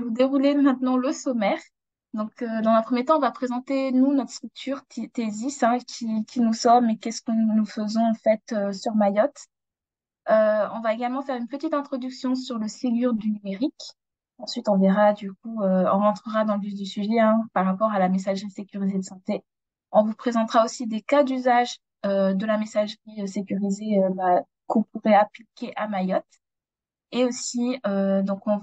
vous dérouler maintenant le sommaire. Donc, euh, dans un premier temps, on va présenter, nous, notre structure Thésis, hein, qui, qui nous sommes et qu'est-ce que nous faisons, en fait, euh, sur Mayotte. Euh, on va également faire une petite introduction sur le Ségur du numérique. Ensuite, on verra, du coup, on rentrera dans le vif du sujet hein, par rapport à la messagerie sécurisée de santé. On vous présentera aussi des cas d'usage de la messagerie sécurisée bah, qu'on pourrait appliquer à Mayotte. Et aussi, euh, donc on,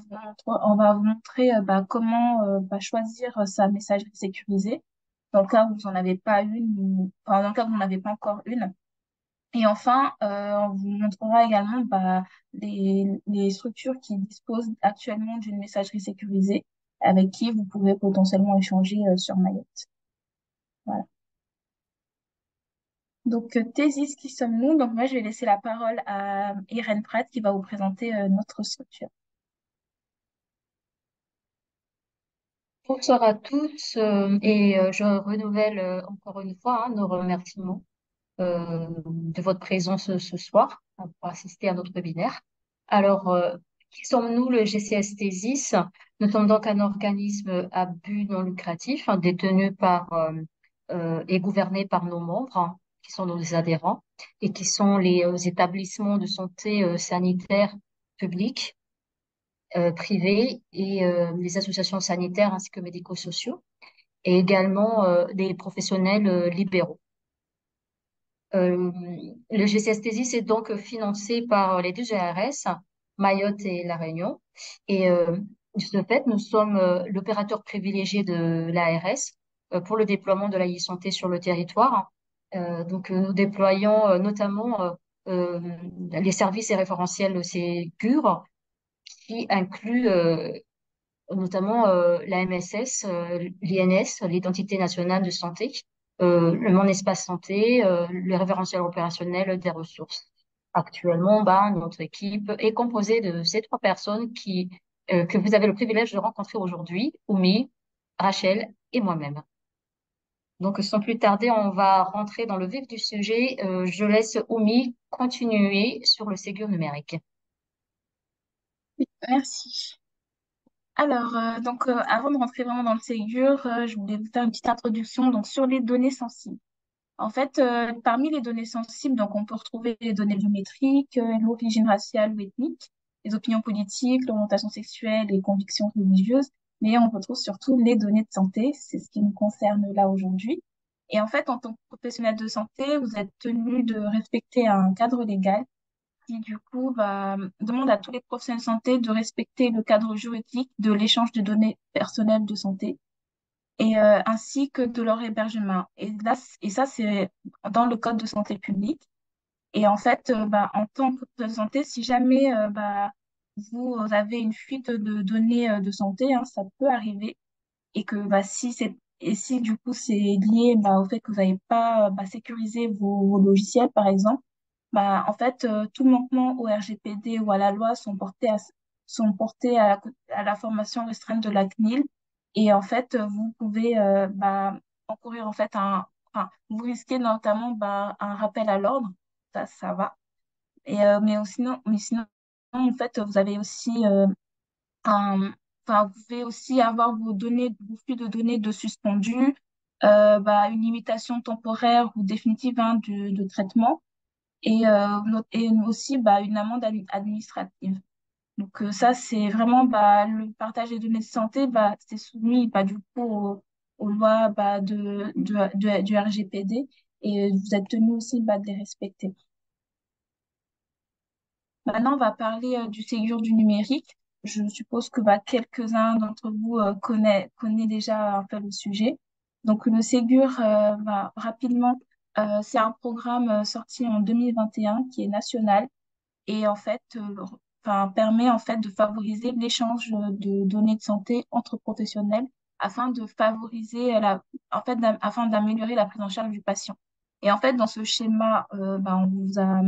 va vous montrer euh, bah, comment euh, bah, choisir sa messagerie sécurisée dans le cas où vous n'en avez pas une, dans le cas où vous n'en avez pas encore une. Et enfin, on vous montrera également bah, les, les structures qui disposent actuellement d'une messagerie sécurisée avec qui vous pouvez potentiellement échanger sur Mayotte. Voilà. Donc, euh, Thésis, qui sommes-nous? Donc, moi, je vais laisser la parole à Irène Pratt qui va vous présenter euh, notre structure. Bonsoir à tous euh, et je renouvelle encore une fois hein, nos remerciements de votre présence ce soir pour assister à notre webinaire. Alors, qui sommes-nous le GCS Thésis? Nous sommes donc un organisme à but non lucratif hein, détenu par et gouverné par nos membres hein, qui sont nos adhérents et qui sont les euh, établissements de santé euh, sanitaire publics, euh, privés et les associations sanitaires ainsi que médico-sociaux et également des professionnels libéraux. le GCSTSI est donc financé par les deux GRS, Mayotte et La Réunion. Et de ce fait, nous sommes l'opérateur privilégié de l'ARS pour le déploiement de la e-santé sur le territoire donc, euh, nous déployons euh, notamment les services et référentiels Ségur, qui incluent notamment la MSS, l'INS, l'identité nationale de santé, le Mon Espace Santé, le référentiel opérationnel des ressources. Actuellement, bah, notre équipe est composée de ces trois personnes que vous avez le privilège de rencontrer aujourd'hui, Oumi, Rachel et moi-même. Donc, sans plus tarder, on va rentrer dans le vif du sujet. Euh, je laisse Oumi continuer sur le Ségur numérique. merci. Alors, euh, donc, euh, avant de rentrer vraiment dans le Ségur, je voulais vous faire une petite introduction donc, sur les données sensibles. En fait, parmi les données sensibles, donc, on peut retrouver les données biométriques, l'origine raciale ou ethnique, les opinions politiques, l'orientation sexuelle, les convictions religieuses, mais on retrouve surtout les données de santé. C'est ce qui nous concerne là aujourd'hui. Et en fait, en tant que professionnel de santé, vous êtes tenu de respecter un cadre légal qui, du coup, va, demande à tous les professionnels de santé de respecter le cadre juridique de l'échange de données personnelles de santé et euh, ainsi que de leur hébergement. Et, là, et ça, c'est dans le code de santé publique. Et en fait, euh, bah, en tant que professionnel de santé, si jamais euh, bah, vous avez une fuite de données euh, de santé, hein, ça peut arriver. Et que bah, si c'est et si du coup c'est lié bah, au fait que vous n'avez pas bah, sécurisé vos, logiciels, par exemple, bah, en fait, euh, tout manquement au RGPD ou à la loi sont portés à, sont portés à, la formation restreinte de la CNIL. Et en fait, vous pouvez euh, bah, encourir en fait un, enfin, vous risquez notamment bah, un rappel à l'ordre, ça, ça va. Et, mais sinon, mais sinon, en fait, vous avez aussi euh, enfin, vous pouvez aussi avoir vos données, vos flux de données de suspendus, euh, bah, une limitation temporaire ou définitive hein, de, traitement et, euh, et aussi bah, une amende administrative. Donc ça, c'est vraiment bah, le partage des données de santé, bah, c'est soumis bah, du coup aux, lois bah, de, du RGPD et vous êtes tenu aussi bah, de les respecter. Maintenant, on va parler euh, du Ségur du numérique. Je suppose que bah, quelques-uns d'entre vous euh, connaissent déjà un peu le sujet. Donc, le Ségur, euh, bah, rapidement, c'est un programme sorti en 2021 qui est national et en fait, permet en fait de favoriser l'échange de données de santé entre professionnels afin de favoriser la, en fait, afin d'améliorer la prise en charge du patient. Et en fait, dans ce schéma, bah, on vous a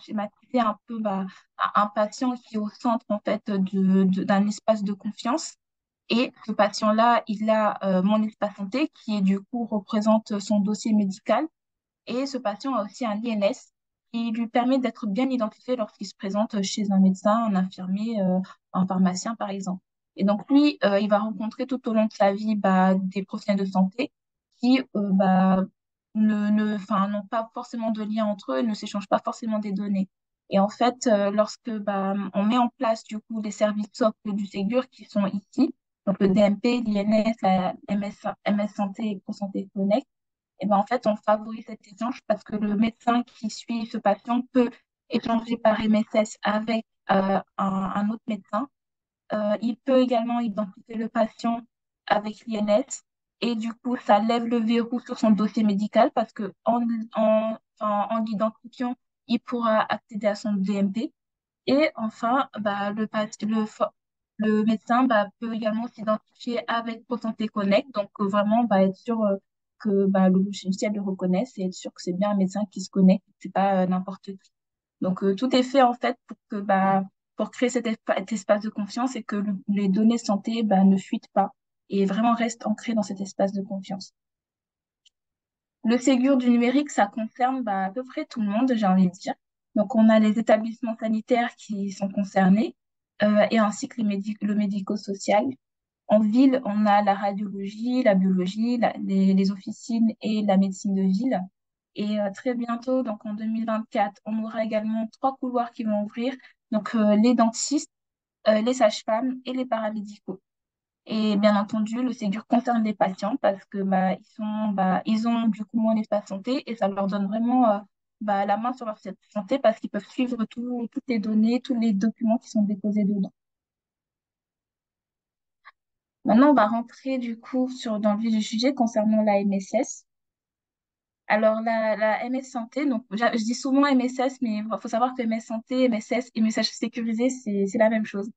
schématiser un peu bah, un patient qui est au centre en fait d'un espace de confiance. Et ce patient-là, il a euh, mon espace santé qui, du coup, représente son dossier médical. Et ce patient a aussi un INS qui lui permet d'être bien identifié lorsqu'il se présente chez un médecin, un infirmier, euh, un pharmacien, par exemple. Et donc, lui, euh, il va rencontrer tout au long de sa vie bah, des professionnels de santé qui bah, ne, ne, n'ont pas forcément de lien entre eux, ne s'échangent pas forcément des données. Et en fait, euh, lorsque bah, on met en place du coup les services socles du Ségur qui sont ici, donc le DMP, l'INS, la MS, MS Santé et ProSanté Connect, et ben en fait, on favorise cet échange parce que le médecin qui suit ce patient peut échanger par MSS avec euh, un, un autre médecin euh, il peut également identifier le patient avec l'INS et du coup, ça lève le verrou sur son dossier médical parce que en, en, en, en l'identifiant, il pourra accéder à son DMP. Et enfin, bah, le, le, le médecin bah, peut également s'identifier avec ProSanté Connect, donc euh, vraiment bah, être sûr euh, que bah, le logiciel le reconnaisse et être sûr que c'est bien un médecin qui se connecte, c'est pas euh, n'importe qui. Donc, tout est fait en fait pour que, bah, pour créer cet, espa- cet espace de confiance et que le- les données santé bah, ne fuitent pas et vraiment restent ancrées dans cet espace de confiance. Le Ségur du numérique, ça concerne bah, à peu près tout le monde, j'ai envie de dire. Donc, on a les établissements sanitaires qui sont concernés euh, et ainsi que le médico-social. En ville, on a la radiologie, la biologie, les, officines et la médecine de ville. Et euh, très bientôt, donc en 2024, on aura également trois couloirs qui vont ouvrir. Donc, euh, les dentistes, les sages-femmes et les paramédicaux. Et bien entendu, le Ségur concerne les patients parce que bah, ils sont, bah, ils ont du coup moins d'espace santé et ça leur donne vraiment euh, bah, la main sur leur santé parce qu'ils peuvent suivre tout- toutes les données, tous les documents qui sont déposés dedans. Maintenant, on va rentrer du coup sur, dans le vif du sujet concernant la MSS. Alors, la, la MS Santé, donc je dis souvent MSS, mais il faut savoir que MS Santé, MSS et message sécurisé, c'est la même chose.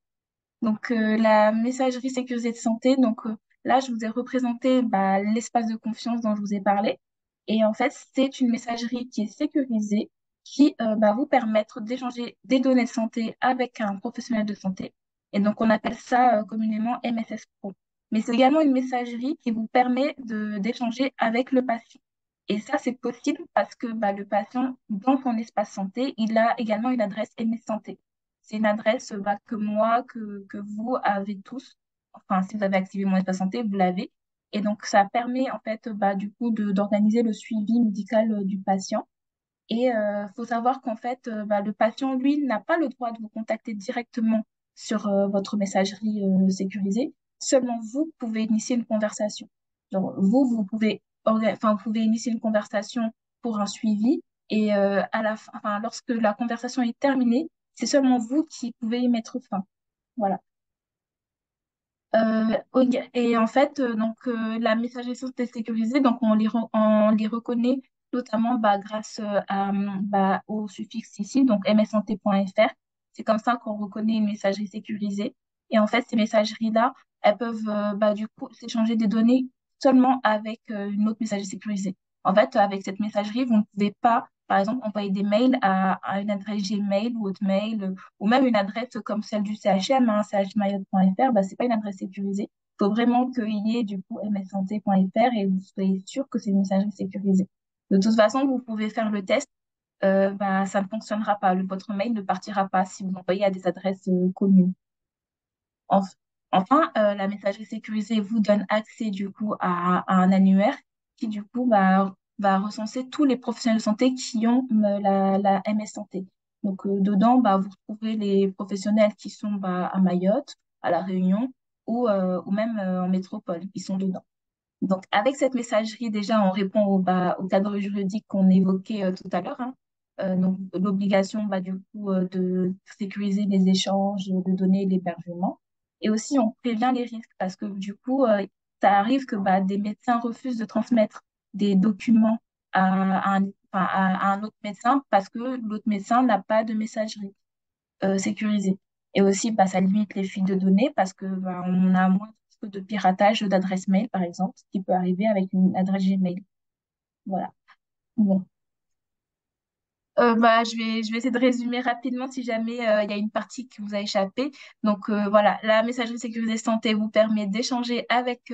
Donc, euh, la messagerie sécurisée de santé, donc euh, là, je vous ai représenté bah, l'espace de confiance dont je vous ai parlé. Et en fait, c'est une messagerie qui est sécurisée, qui euh, va vous permettre d'échanger des données de santé avec un professionnel de santé. Et donc, on appelle ça communément MSS Pro. Mais c'est également une messagerie qui vous permet d'échanger avec le patient. Et ça, c'est possible parce que bah, le patient, dans son espace santé, il a également une adresse MS Santé. C'est une adresse bah, que moi, que, que vous avez tous. Enfin, si vous avez activé mon espace santé, vous l'avez. Et donc, ça permet en fait bah, du coup d'organiser le suivi médical euh, du patient. Et euh, faut savoir qu'en fait, euh, bah, le patient, lui, n'a pas le droit de vous contacter directement sur votre messagerie sécurisée. Seulement vous pouvez initier une conversation. Donc, vous, vous pouvez, enfin, vous pouvez initier une conversation pour un suivi. Et à la fin, lorsque la conversation est terminée, c'est seulement vous qui pouvez y mettre fin. Voilà. Euh, et en fait, euh, donc euh, la messagerie est sécurisée, donc on les, re- on les reconnaît notamment bah, grâce à, bah, au suffixe ici, donc mssanté.fr. C'est comme ça qu'on reconnaît une messagerie sécurisée. Et en fait, ces messageries-là, elles peuvent bah, du coup s'échanger des données seulement avec une autre messagerie sécurisée. En fait, avec cette messagerie, vous ne pouvez pas, par exemple, envoyer des mails à, une adresse Gmail ou Hotmail ou même une adresse comme celle du CHM, hein, chmail.fr, bah, c'est pas une adresse sécurisée. Il faut vraiment qu'il y ait du coup mssanté.fr et vous soyez sûr que c'est une messagerie sécurisée. De toute façon, vous pouvez faire le test, euh, bah, ça ne fonctionnera pas. Votre mail ne partira pas si vous envoyez à des adresses euh, communes. Enf- Enfin, euh, la messagerie sécurisée vous donne accès du coup à, à un annuaire qui du coup va, va recenser tous les professionnels de santé qui ont euh, la, la MS Santé. Donc euh, dedans, bah, vous retrouvez les professionnels qui sont bah, à Mayotte, à La Réunion ou, euh, ou même en métropole, qui sont dedans. Donc avec cette messagerie, déjà, on répond au, bah, au cadre juridique qu'on évoquait tout à l'heure. hein. Donc l'obligation bah, du coup de sécuriser les échanges de données l'hébergement. Et aussi, on prévient les risques parce que du coup, ça arrive que bah, des médecins refusent de transmettre des documents à, un, à, un autre médecin parce que l'autre médecin n'a pas de messagerie euh, sécurisée. Et aussi, bah, ça limite les fuites de données parce que bah, on a moins de piratage d'adresse mail, par exemple, ce qui peut arriver avec une adresse Gmail. Voilà. Bon. Euh, bah, je vais, je vais essayer de résumer rapidement si jamais euh, il y a une partie qui vous a échappé. Donc voilà, la messagerie sécurisée santé vous permet d'échanger avec,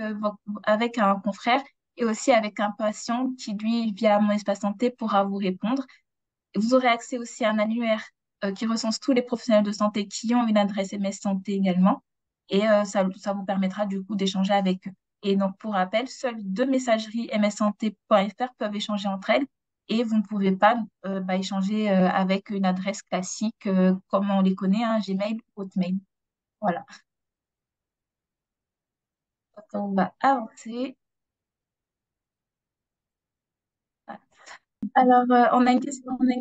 avec un confrère et aussi avec un patient qui, lui, via mon espace santé, pourra vous répondre. Vous aurez accès aussi à un annuaire euh, qui recense tous les professionnels de santé qui ont une adresse MS Santé également. et euh, ça, ça vous permettra du coup d'échanger avec eux. Et donc, pour rappel, seules deux messageries mssanté.fr peuvent échanger entre elles et vous ne pouvez pas euh, bah, échanger avec une adresse classique comme on les connaît, un Gmail ou Hotmail. Voilà. Donc, on va avancer. Alors, euh, on a une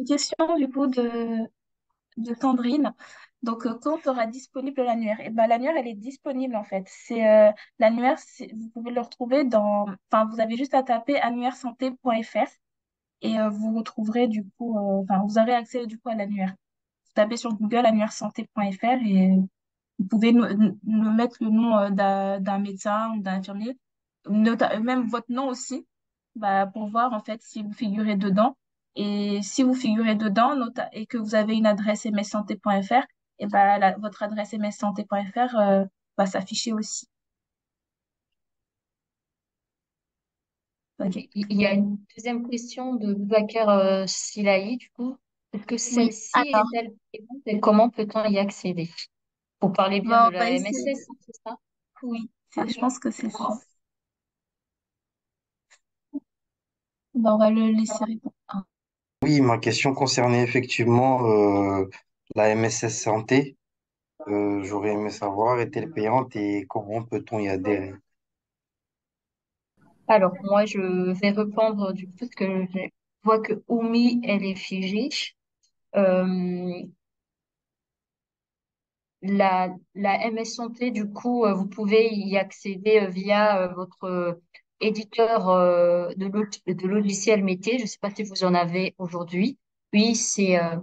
question, du coup de, de Sandrine. Donc, euh, quand sera disponible l'annuaire? Eh ben, l'annuaire, elle est disponible en fait. C'est euh, l'annuaire, vous pouvez le retrouver dans, enfin, vous avez juste à taper annuairesanté.fr et vous retrouverez du coup, enfin, vous aurez accès du coup à l'annuaire. Vous tapez sur Google annuairesanté.fr et vous pouvez nous, nous- mettre le nom d'un médecin ou d'un infirmier, même votre nom aussi, bah, pour voir en fait si vous figurez dedans. Et si vous figurez dedans et que vous avez une adresse mssanté.fr, et bah, la- votre adresse mssanté.fr euh, va s'afficher aussi. Ok. Ok. Il y a une deuxième question de Boubacar euh, Silahi, du coup. Est-ce que celle-ci est-elle et comment peut-on y accéder? Pour parler bien bon, de la essayer. MSS, c'est ça? Oui, c'est- je pense que c'est ça. Bon, on va le laisser répondre. Oui, ma question concernait effectivement euh, la MSS Santé. Euh, j'aurais aimé savoir, est-elle payante et comment peut-on y adhérer? Alors, moi, je vais répondre du coup, parce que je vois que Oumi, elle est figée. Euh, la, la MS Santé, du coup, vous pouvez y accéder via votre éditeur euh, de, de logiciel métier. Je ne sais pas si vous en avez aujourd'hui. Oui, c'est euh,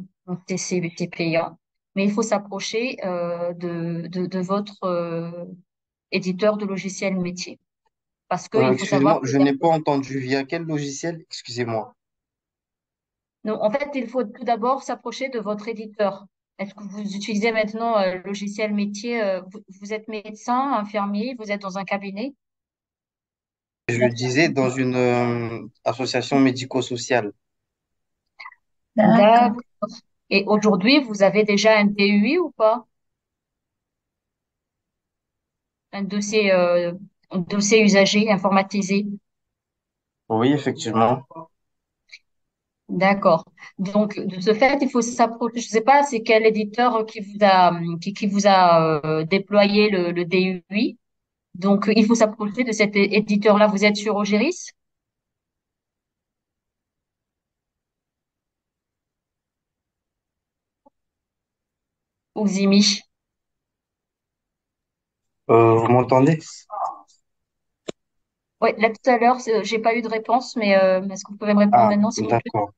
payant. Mais il faut s'approcher euh, de, de, de votre éditeur de logiciel métier. Parce Euh, qu'il faut savoir que je n'ai pas entendu via quel logiciel? Excusez-moi. Non, en fait, il faut tout d'abord s'approcher de votre éditeur. Est-ce que vous utilisez maintenant euh, le logiciel métier euh, vous, vous êtes médecin, infirmier, vous êtes dans un cabinet? Je disais dans une euh, association médico-sociale. D'accord. Et aujourd'hui, vous avez déjà un DUI ou pas? Un dossier, euh, un dossier usagé informatisé? Oui, effectivement. D'accord. Donc, de ce fait, il faut s'approcher. Je ne sais pas c'est quel éditeur qui vous a, qui, qui vous a euh, déployé le, le DUI. Donc, il faut s'approcher de cet éditeur-là. Vous êtes sur Ogéris ou Ximi? Euh, vous m'entendez? Oui, là tout à l'heure, c'est- j'ai pas eu de réponse, mais euh, est-ce que vous pouvez me répondre Ah, maintenant, s'il vous plaît? d'accord.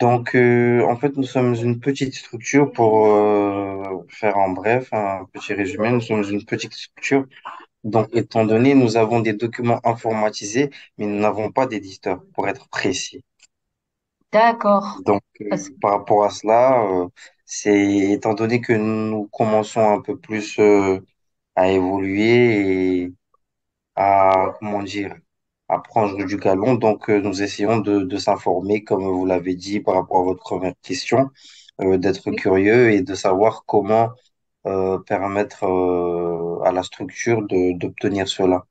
Donc, euh, en fait, nous sommes une petite structure pour euh, faire en bref un petit résumé. Nous sommes une petite structure. Donc, étant donné, nous avons des documents informatisés, mais nous n'avons pas d'éditeur, pour être précis. D'accord. Donc, euh, par rapport à cela, euh, c'est étant donné que nous commençons un peu plus euh, à évoluer et à, comment dire, à prendre du galon, donc nous essayons de, de s'informer, comme vous l'avez dit, par rapport à votre première question, d'être oui, curieux et de savoir comment permettre à la structure d'obtenir cela.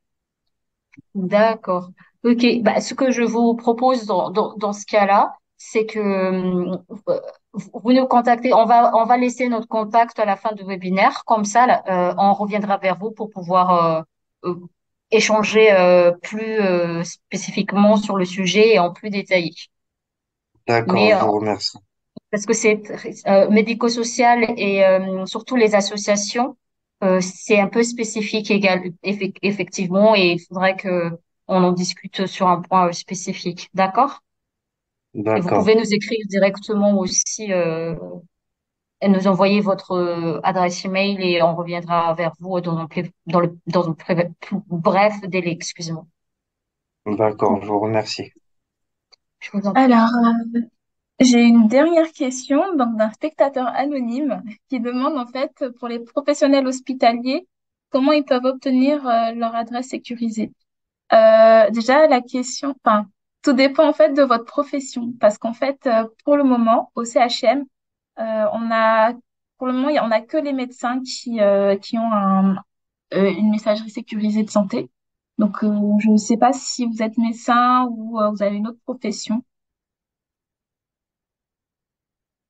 D'accord. Ok. Bah, ce que je vous propose dans, dans, dans ce cas-là, c'est que euh, vous nous contactez. On va, on va laisser notre contact à la fin du webinaire. Comme ça, là, euh, on reviendra vers vous pour pouvoir euh, échanger plus spécifiquement sur le sujet et en plus détaillé. D'accord, je vous remercie. parce que c'est médico-social et surtout les associations, euh, c'est un peu spécifique égal, effe- effectivement, et il faudrait que on en discute sur un point euh, spécifique. D'accord? Et vous D'accord, pouvez nous écrire directement aussi euh, et nous envoyer votre adresse email et on reviendra vers vous dans un, plus- dans le, dans un plus plus bref délai, excusez-moi. d'accord, je vous remercie. Je vous en prie. Alors, euh, j'ai une dernière question donc d'un spectateur anonyme qui demande en fait pour les professionnels hospitaliers comment ils peuvent obtenir euh, leur adresse sécurisée. Euh, déjà la question, enfin tout dépend en fait de votre profession parce qu'en fait euh, pour le moment au CHM euh, on a pour le moment on a que les médecins qui qui ont un une messagerie sécurisée de santé. Donc, je ne sais pas si vous êtes médecin ou vous avez une autre profession.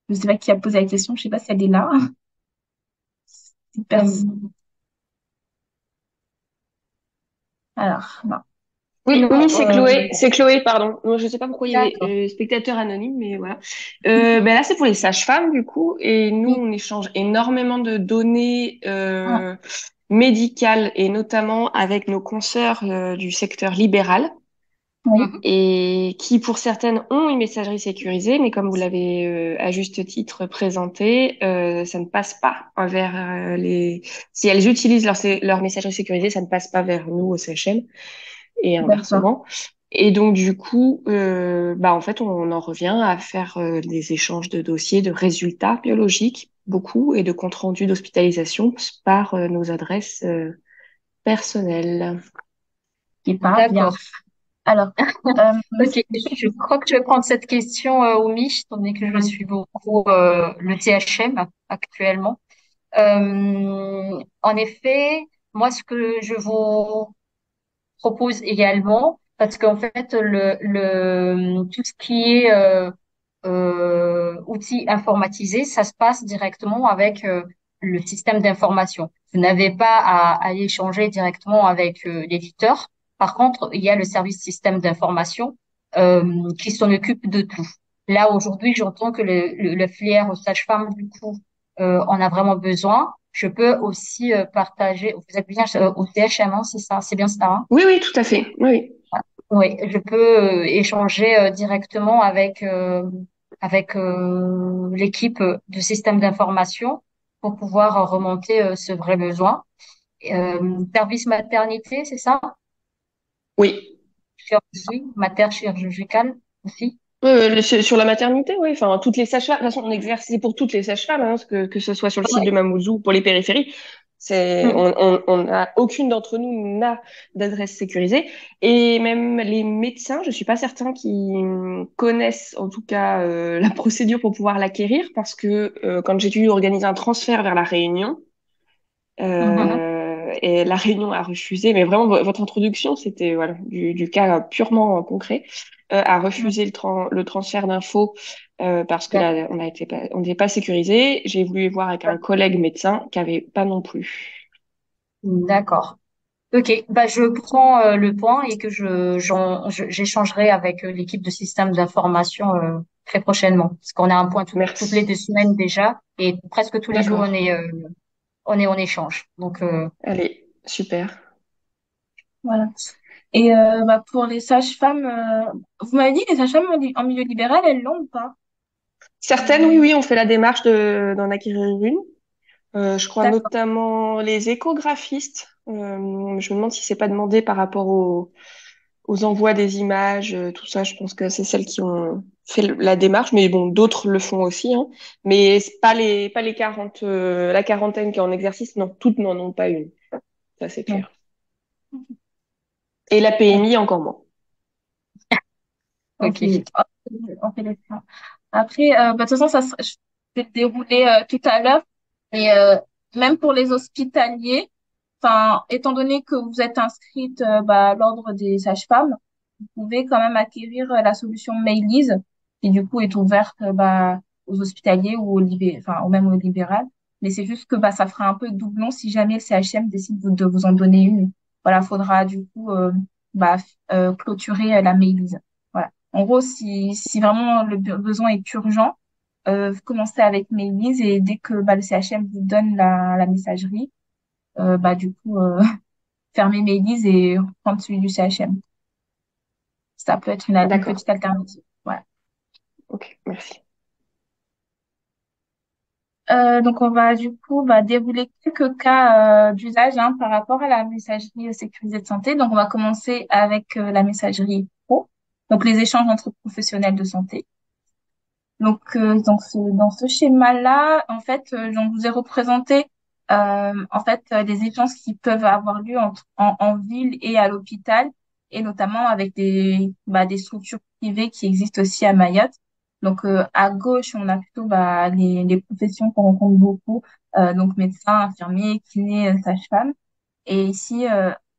Je ne sais pas qui a posé la question, je ne sais pas si elle est là. Cette personne- Alors, non. Oui, oui, c'est euh, Chloé. C'est Chloé, pardon. Je sais pas pourquoi il y avait euh, spectateur anonyme, mais voilà. Euh, ben là, c'est pour les sages-femmes, du coup. Et nous, on échange énormément de données ah, euh, médicales, et notamment avec nos consoeurs du secteur libéral, oui, Mhm. et qui, pour certaines, ont une messagerie sécurisée, mais comme vous l'avez euh, à juste titre présenté, euh, ça ne passe pas vers euh, les... Si elles utilisent leur, leur messagerie sécurisée, ça ne passe pas vers nous au CHM et inversement. Et donc, du coup, euh, bah, en fait, on en revient à faire euh, des échanges de dossiers, de résultats biologiques, beaucoup, et de comptes rendus d'hospitalisation par euh, nos adresses euh, personnelles. Qui bien. Alors, euh, Ok, je crois que je vais prendre cette question, euh, Oumi, étant donné que je suis beaucoup euh, le THM actuellement. Euh, en effet, moi, ce que je vous propose également, parce qu'en fait, le, le, tout ce qui est euh, euh, outils informatisés, ça se passe directement avec le système d'information. Vous n'avez pas à, à échanger directement avec l'éditeur. Par contre, il y a le service système d'information euh, qui s'en occupe de tout. Là, aujourd'hui, j'entends que le, le, le filière sage-femme, du coup, euh, en a vraiment besoin. Je peux aussi euh, partager, vous êtes bien euh, au CHM, hein, c'est ça, c'est bien ça, hein? Oui, oui, tout à fait. Oui, oui, je peux euh, échanger euh, directement avec euh, avec euh, l'équipe de système d'information pour pouvoir remonter euh, ce vrai besoin. Euh, service maternité, c'est ça? Oui. Chirurgie, mater chirurgicale aussi. Euh, sur la maternité, oui. Enfin, toutes les sages-femmes. De toute façon, on exerce pour toutes les sages-femmes, hein, que, que ce soit sur le site Ouais. de Mamoudzou ou pour les périphéries. C'est, Mm. on, on, on a, aucune d'entre nous n'a d'adresse sécurisée. Et même les médecins, je suis pas certain qu'ils connaissent, en tout cas, euh, la procédure pour pouvoir l'acquérir, parce que euh, quand j'ai dû organiser un transfert vers la Réunion, euh, et la Réunion a refusé, mais vraiment, vo- votre introduction, c'était voilà, du, du cas purement concret, euh, a refusé le, tran- le transfert d'infos euh, parce que là, on été pas, on n'était pas sécurisé. J'ai voulu voir avec un collègue médecin qui avait pas non plus. D'accord. Ok, bah je prends euh, le point et que je j'échangerai avec euh, l'équipe de système d'information euh, très prochainement, parce qu'on a un point tout- toutes les deux semaines déjà et presque tous les jours on est on est en échange. Donc euh, Allez, super. voilà. Et euh, bah, pour les sages-femmes, euh, vous m'avez dit les sages-femmes en, li- en milieu libéral, elles l'ont ou pas? Certaines, oui, oui, on fait la démarche de, d'en acquérir une. Je crois notamment les échographistes. Je me demande si c'est pas demandé par rapport aux, aux envois des images, tout ça. Je pense que c'est celles qui ont fait la démarche, mais bon, d'autres le font aussi. Hein. Mais c'est pas les pas les 40, euh, la quarantaine qui est en exercice. Non, toutes n'en ont pas une. Ça c'est clair. Et la PMI encore moins. ok. fait, on fait les points. Après, euh, bah, de toute façon, ça, sera- je vais te dérouler euh, tout à l'heure. Et euh, même pour les hospitaliers, enfin, étant donné que vous êtes inscrite euh, bah, à l'ordre des sages-femmes, vous pouvez quand même acquérir euh, la solution Mailise, qui du coup est ouverte euh, bah, aux hospitaliers ou, aux libé- enfin, ou même aux libérales. Mais c'est juste que bah, ça fera un peu doublon si jamais le CHM décide de vous en donner une. Voilà, faudra du coup euh, bah, euh, clôturer euh, la Mailise. Voilà. En gros, si, si vraiment le be- besoin est urgent, euh, commencez avec Mailise et dès que bah, le CHM vous donne la, la messagerie, euh, bah, du coup, euh, fermez Mailise et prendre celui du CHM. Ça peut être une, une petite alternative. Ok, merci. Euh, donc, on va du coup dérouler quelques cas euh, d'usage hein, par rapport à la messagerie sécurisée de santé. Donc, on va commencer avec euh, la messagerie pro, donc les échanges entre professionnels de santé. Donc, dans ce, schéma-là, en fait, je vous ai représenté en fait les échanges qui peuvent avoir lieu entre, en, ville et à l'hôpital, et notamment avec des, bah, des structures privées qui existent aussi à Mayotte. Donc, euh, à gauche, on a plutôt bah, les, professions qu'on rencontre beaucoup, euh, donc médecins, infirmiers, kinés, euh, sages-femmes. Et ici,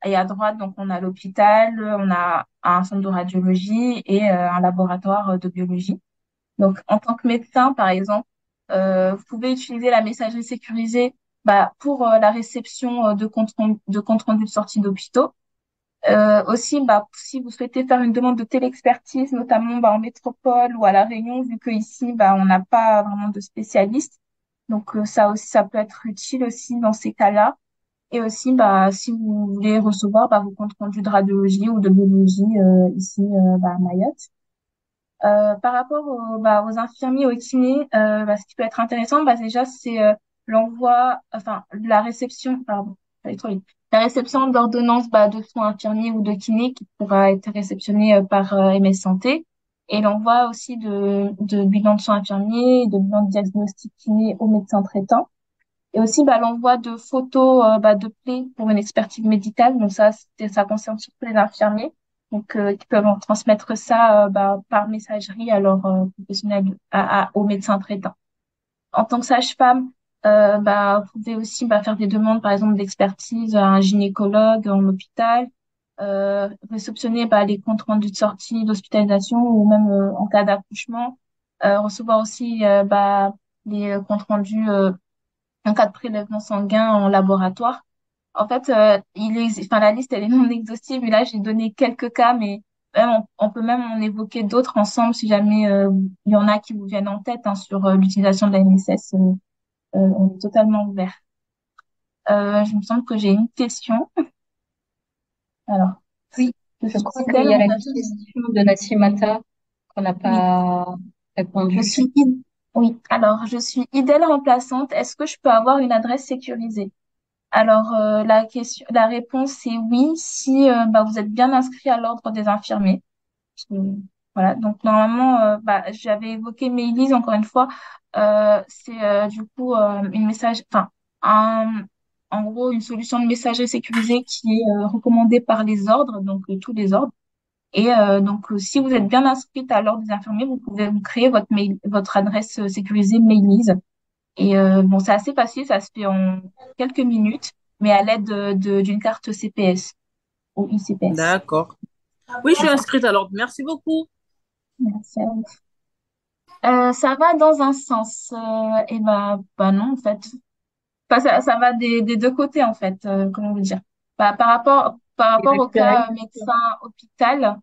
et à droite, donc on a l'hôpital, on a un centre de radiologie et un laboratoire de biologie. Donc, en tant que médecin, par exemple, vous pouvez utiliser la messagerie sécurisée bah, pour la réception de compte rendu de, compte rendu de sortie d'hôpitaux. Euh, aussi, bah, si vous souhaitez faire une demande de téléexpertise, notamment bah, en métropole ou à La Réunion, vu que ici, bah, on n'a pas vraiment de spécialistes. Donc, euh, ça aussi, ça peut être utile aussi dans ces cas-là. Et aussi, bah, si vous voulez recevoir bah, vos comptes rendus de radiologie ou de biologie euh, ici bah, à Mayotte. Euh, par rapport aux, bah, aux infirmiers, aux kinés, euh, bah, ce qui peut être intéressant, bah, déjà, c'est euh, l'envoi, enfin, la réception, pardon, trop vite. La réception d'ordonnances bah, de soins infirmiers ou de kinés qui pourra être réceptionnée euh, par MS Santé et l'envoi aussi de, de bilan de soins infirmiers, de bilan de diagnostic kiné au médecin traitant. Et aussi bah, l'envoi de photos bah, de plaies pour une expertise médicale. Donc ça, ça concerne surtout les infirmiers donc euh, qui peuvent transmettre ça euh, bah, par messagerie à leurs euh, professionnels, à, à, aux médecins traitants. En tant que sage-femme, euh, bah, vous pouvez aussi bah, faire des demandes, par exemple, d'expertise à un gynécologue en hôpital, euh, réceptionner bah, les comptes rendus de sortie d'hospitalisation ou même en cas d'accouchement, recevoir aussi bah, les comptes rendus en cas de prélèvement sanguin en laboratoire. En fait, euh, il est, enfin, la liste, elle est non exhaustive, mais là, j'ai donné quelques cas, mais on, on, peut même en évoquer d'autres ensemble si jamais euh, il y en a qui vous viennent en tête hein, sur euh, l'utilisation de la MSS. Euh, on est totalement ouvert. je me semble que j'ai une question. Alors. Oui, je, crois qu'il y a la question de Nassimata qu'on n'a pas répondu. Je suis, oui, alors, je suis idèle remplaçante. Est-ce que je peux avoir une adresse sécurisée? Alors, euh, la question, la réponse est oui, si euh, bah, vous êtes bien inscrit à l'ordre des infirmiers. Voilà, donc normalement, euh, bah, j'avais évoqué Mailise, encore une fois, c'est du coup une message, enfin, un, en gros, une solution de messagerie sécurisée qui est recommandée par les ordres, donc tous les ordres. Et donc, si vous êtes bien inscrite à l'ordre des infirmiers, vous pouvez vous créer votre mail, votre adresse sécurisée Mailise. Et euh, bon, c'est assez facile, ça se fait en quelques minutes, mais à l'aide de, d'une carte CPS ou ICPS. D'accord. Oui, je suis inscrite alors. Merci beaucoup. Merci à vous. Euh, ça va dans un sens. Euh, et bah, bah non, en fait. Enfin, ça, ça va des, des deux côtés, en fait. Euh, comment vous dire? Bah, par rapport, par rapport au cas médecin-hôpital,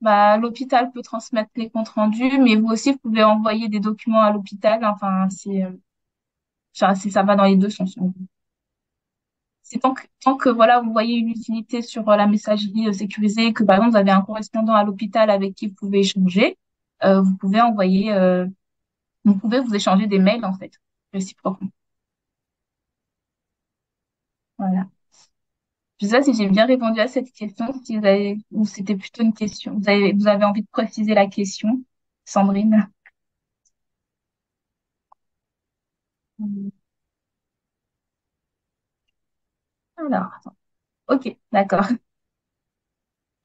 bah, l'hôpital peut transmettre les comptes rendus, mais vous aussi, vous pouvez envoyer des documents à l'hôpital. Enfin, c'est ça, ça va dans les deux sens. C'est tant que, tant que voilà, vous voyez une utilité sur euh, la messagerie euh, sécurisée, que par exemple vous avez un correspondant à l'hôpital avec qui vous pouvez échanger, euh, vous pouvez envoyer, euh, vous pouvez vous échanger des mails en fait, réciproquement. Voilà. Je sais pas si j'ai bien répondu à cette question, si vous avez, ou c'était plutôt une question. Vous avez, vous avez envie de préciser la question, Sandrine? Alors, ok, d'accord.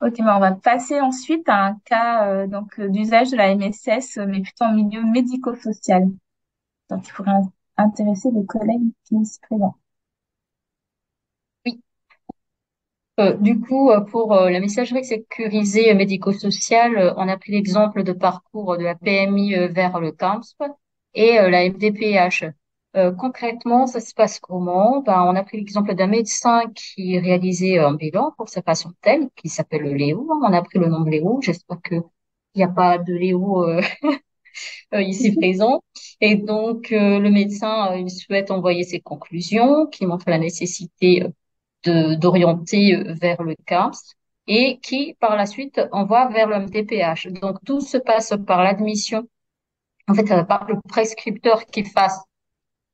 Ok, mais on va passer ensuite à un cas euh, donc euh, d'usage de la MSS, euh, mais plutôt en milieu médico-social. Donc, il faudrait intéresser les collègues qui se présentent. Oui. du coup, pour la messagerie sécurisée médico-sociale, on a pris l'exemple de parcours de la PMI vers le CAMSP et la MDPH. Euh, concrètement, ça se passe comment? Ben, on a pris l'exemple d'un médecin qui réalisait un bilan pour sa patientèle, qui s'appelle Léo. On a pris le nom de Léo. J'espère qu'il n'y a pas de Léo euh, euh, ici présent. Et donc, le médecin, il souhaite envoyer ses conclusions qui montrent la nécessité de d'orienter vers le CAMS et qui, par la suite, envoie vers le MDPH. Donc, tout se passe par l'admission, en fait, par le prescripteur qui fasse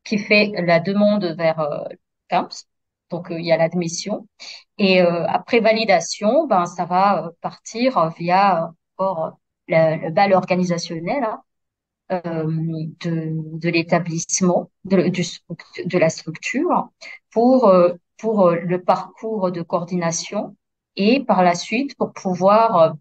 qui fait la demande vers euh, CAMS. Donc, euh, il y a l'admission. Et euh, après validation, ben, ça va partir via encore le bal organisationnel hein, de, de l'établissement, de, de la structure, pour, pour le parcours de coordination et par la suite pour pouvoir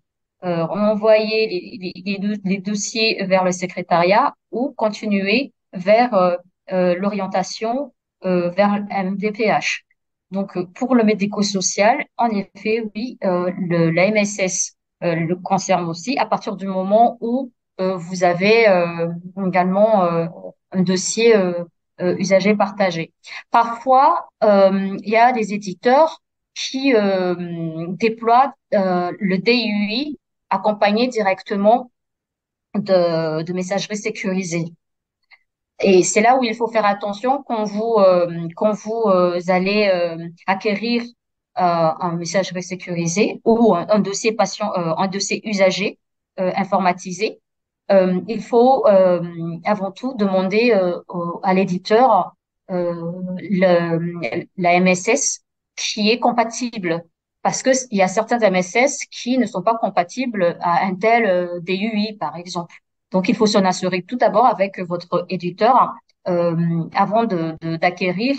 euh, envoyer les, les, les, dossiers vers le secrétariat ou continuer vers l'orientation euh, vers MDPH. Donc, euh, pour le médico-social, en effet, oui, euh, le, la MSS euh, le concerne aussi à partir du moment où euh, vous avez euh, également euh, un dossier euh, euh, usager partagé. Parfois, euh, il y a des éditeurs qui euh, déploient euh, le DUI accompagné directement de, de messagerie sécurisée. Et c'est là où il faut faire attention quand vous euh, quand vous euh, allez euh, acquérir euh, un messagerie sécurisé ou un, dossier patient, euh, un dossier usager euh, informatisé. Il faut avant tout demander à l'éditeur la MSS qui est compatible. Parce que il y a certains MSS qui ne sont pas compatibles à un tel DUI, par exemple. Donc, il faut s'en assurer tout d'abord avec votre éditeur euh, avant d'acquérir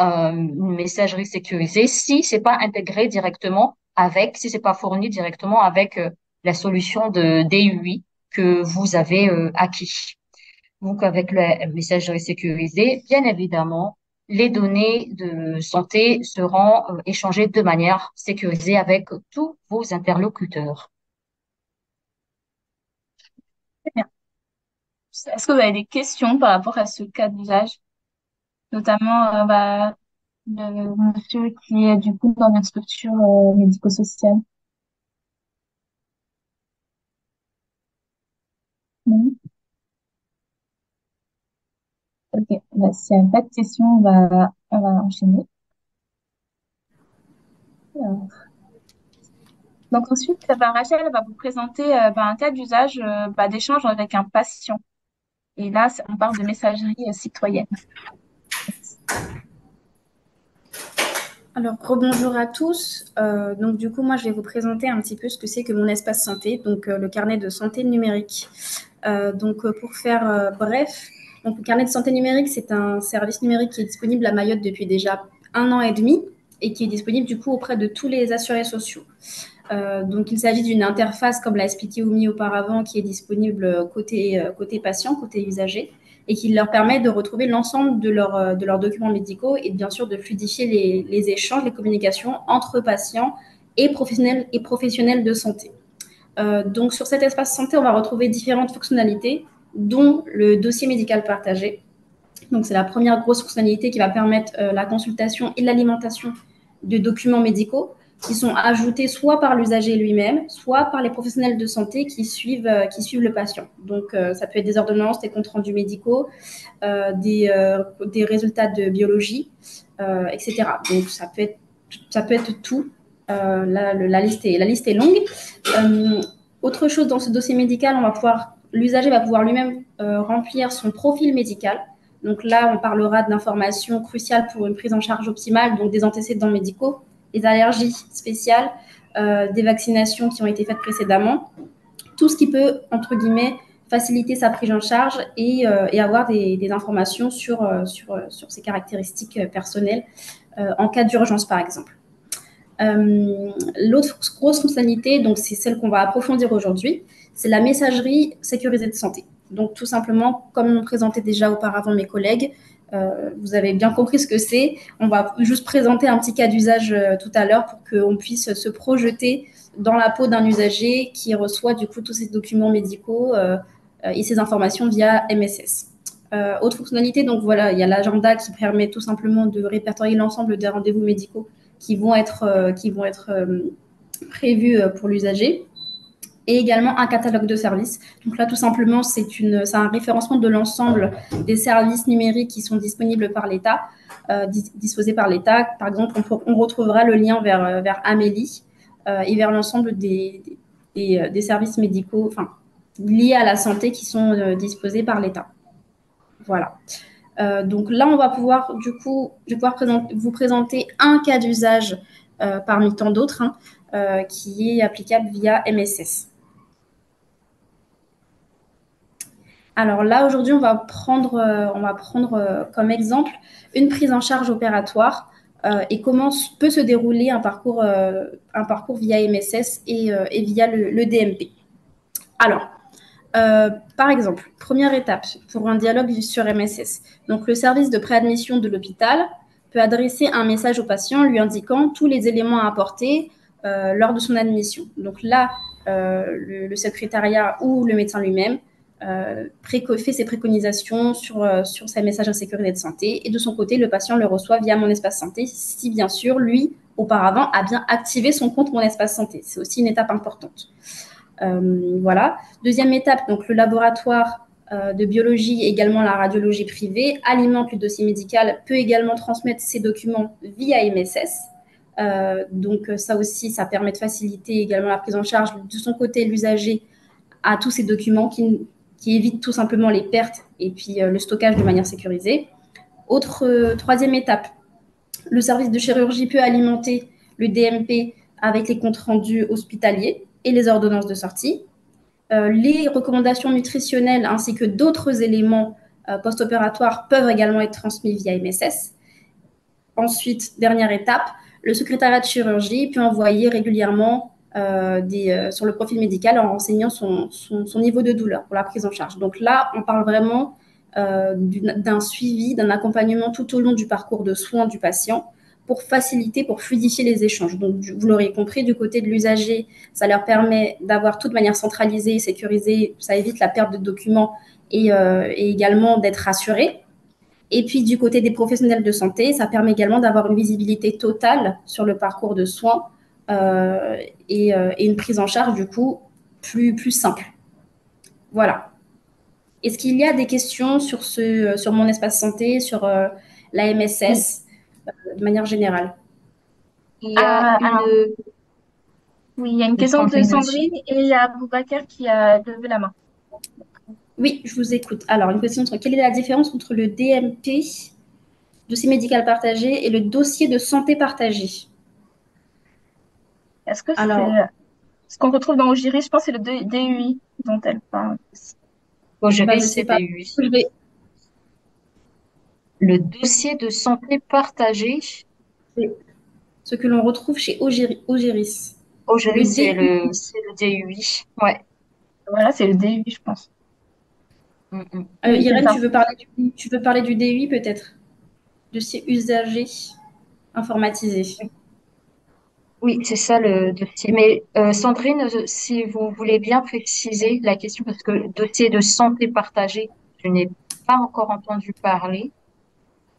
euh, une messagerie sécurisée si c'est pas intégré directement avec, si c'est pas fourni directement avec euh, la solution de DUI que vous avez euh, acquis. Donc, avec la messagerie sécurisée, bien évidemment, les données de santé seront échangées de manière sécurisée avec tous vos interlocuteurs. Bien. Est-ce que vous avez des questions par rapport à ce cas d'usage, notamment euh, bah, le monsieur qui est du coup dans une structure euh, médico-sociale? Ok, bah, s'il n'y a pas de questions, on va, enchaîner. Donc ensuite, bah, Rachel va vous présenter euh, un cas d'usage d'échange avec un patient. Et là, on parle de messagerie euh, citoyenne. Alors, rebonjour à tous. Euh, donc, du coup, moi, je vais vous présenter un petit peu ce que c'est que mon espace santé, donc euh, le carnet de santé numérique. Donc, pour faire bref, donc, le carnet de santé numérique, c'est un service numérique qui est disponible à Mayotte depuis déjà un an et demi et qui est disponible du coup auprès de tous les assurés sociaux. Euh, donc, il s'agit d'une interface, comme l'a expliqué Oumi auparavant, qui est disponible côté, euh, côté patient, côté usager, et qui leur permet de retrouver l'ensemble de, euh, de leurs documents médicaux et bien sûr de fluidifier les, échanges, les communications entre patients et professionnels, et professionnels de santé. Euh, donc, sur cet espace santé, on va retrouver différentes fonctionnalités, dont le dossier médical partagé. Donc, c'est la première grosse fonctionnalité qui va permettre euh, la consultation et l'alimentation de documents médicaux qui sont ajoutés soit par l'usager lui-même, soit par les professionnels de santé qui suivent, euh, qui suivent le patient. Donc, euh, ça peut être des ordonnances, des comptes rendus médicaux, euh, des, des résultats de biologie, etc. Donc, ça peut être, ça peut être tout. La, la, liste est, la liste est longue. Autre chose dans ce dossier médical, on va pouvoir, l'usager va pouvoir lui-même remplir son profil médical. Donc là, on parlera d'informations cruciales pour une prise en charge optimale, donc des antécédents médicaux, des allergies spéciales, euh, des vaccinations qui ont été faites précédemment, tout ce qui peut, entre guillemets, faciliter sa prise en charge et, euh, avoir des, informations sur, euh, ses caractéristiques personnelles en cas d'urgence, par exemple. L'autre grosse fonctionnalité, donc c'est celle qu'on va approfondir aujourd'hui, c'est la messagerie sécurisée de santé. Donc tout simplement, comme l'ont présenté déjà auparavant mes collègues, euh, vous avez bien compris ce que c'est. On va juste présenter un petit cas d'usage euh, tout à l'heure pour qu'on puisse se projeter dans la peau d'un usager qui reçoit du coup tous ces documents médicaux euh, et ces informations via MSS. Autre fonctionnalité, donc voilà, il y a l'agenda qui permet tout simplement de répertorier l'ensemble des rendez-vous médicaux qui vont être, qui vont être prévus pour l'usager et également un catalogue de services. Donc là, tout simplement, c'est un référencement de l'ensemble des services numériques qui sont disponibles par l'État, euh, dis disposés par l'État. Par exemple, on, retrouvera le lien vers, vers Amélie euh, et vers l'ensemble des, services médicaux enfin, liés à la santé qui sont euh, disposés par l'État. Voilà. Euh, donc là, on va pouvoir, du coup, je vais pouvoir vous présenter un cas d'usage euh, parmi tant d'autres hein, euh, qui est applicable via MSS. Alors là, aujourd'hui, on va prendre, euh, on va prendre euh, comme exemple une prise en charge opératoire euh, et comment peut se dérouler un parcours, via MSS et, via le, DMP. Alors, par exemple, première étape pour un dialogue sur MSS. Donc, le service de préadmission de l'hôpital peut adresser un message au patient lui indiquant tous les éléments à apporter lors de son admission. Donc là, le, secrétariat ou le médecin lui-même fait ses préconisations sur, euh, sur ses messages à sécurité de santé et de son côté, le patient le reçoit via mon espace santé si bien sûr, lui, auparavant, a bien activé son compte mon espace santé. C'est aussi une étape importante. Euh, voilà. Deuxième étape, donc le laboratoire euh, de biologie, également la radiologie privée, alimente le dossier médical, peut également transmettre ses documents via MSS. Euh, donc ça aussi, ça permet de faciliter également la prise en charge de son côté l'usager à tous ces documents qui, qui évite tout simplement les pertes et puis euh, le stockage de manière sécurisée. Autre euh, troisième étape, le service de chirurgie peut alimenter le DMP avec les comptes rendus hospitaliers et les ordonnances de sortie. Euh, les recommandations nutritionnelles ainsi que d'autres éléments post-opératoires peuvent également être transmis via MSS. Ensuite, dernière étape, le secrétariat de chirurgie peut envoyer régulièrement des, euh, sur le profil médical en renseignant son, niveau de douleur pour la prise en charge. Donc là, on parle vraiment euh, d'un suivi, d'un accompagnement tout au long du parcours de soins du patient pour faciliter, pour fluidifier les échanges. Donc, vous l'aurez compris, du côté de l'usager, ça leur permet d'avoir tout de manière centralisée, sécurisée, ça évite la perte de documents et, euh, et également d'être rassuré. Et puis, du côté des professionnels de santé, ça permet également d'avoir une visibilité totale sur le parcours de soins euh, et, euh, et, une prise en charge du coup plus, plus simple. Voilà. Est-ce qu'il y a des questions sur, ce, sur mon espace santé, sur euh, la MSS oui. de manière générale? Il y a ah, une... Oui, il y a une question de Sandrine et il y a Boubacar qui a levé la main. Oui, je vous écoute. Alors, une question entre quelle est la différence entre le DMP, dossier médical partagé, et le dossier de santé partagé? Est-ce que c'est ce qu'on retrouve dans Ogiris Je pense que c'est le DUI dont elle parle. Ogiris, bah, c'est DUI. Vais... Le dossier de santé partagé. Ce que l'on retrouve chez Ogiris. Ogiris, c'est le, le DUI. Ouais. Voilà, c'est le DUI, je pense. Mm -mm. Euh, Irène, tu veux, parler du, tu veux parler du DUI peut-être? Dossier usager informatisé. Oui. Oui, c'est ça le dossier. Mais euh, Sandrine, si vous voulez bien préciser la question, parce que le dossier de santé partagé, je n'ai pas encore entendu parler.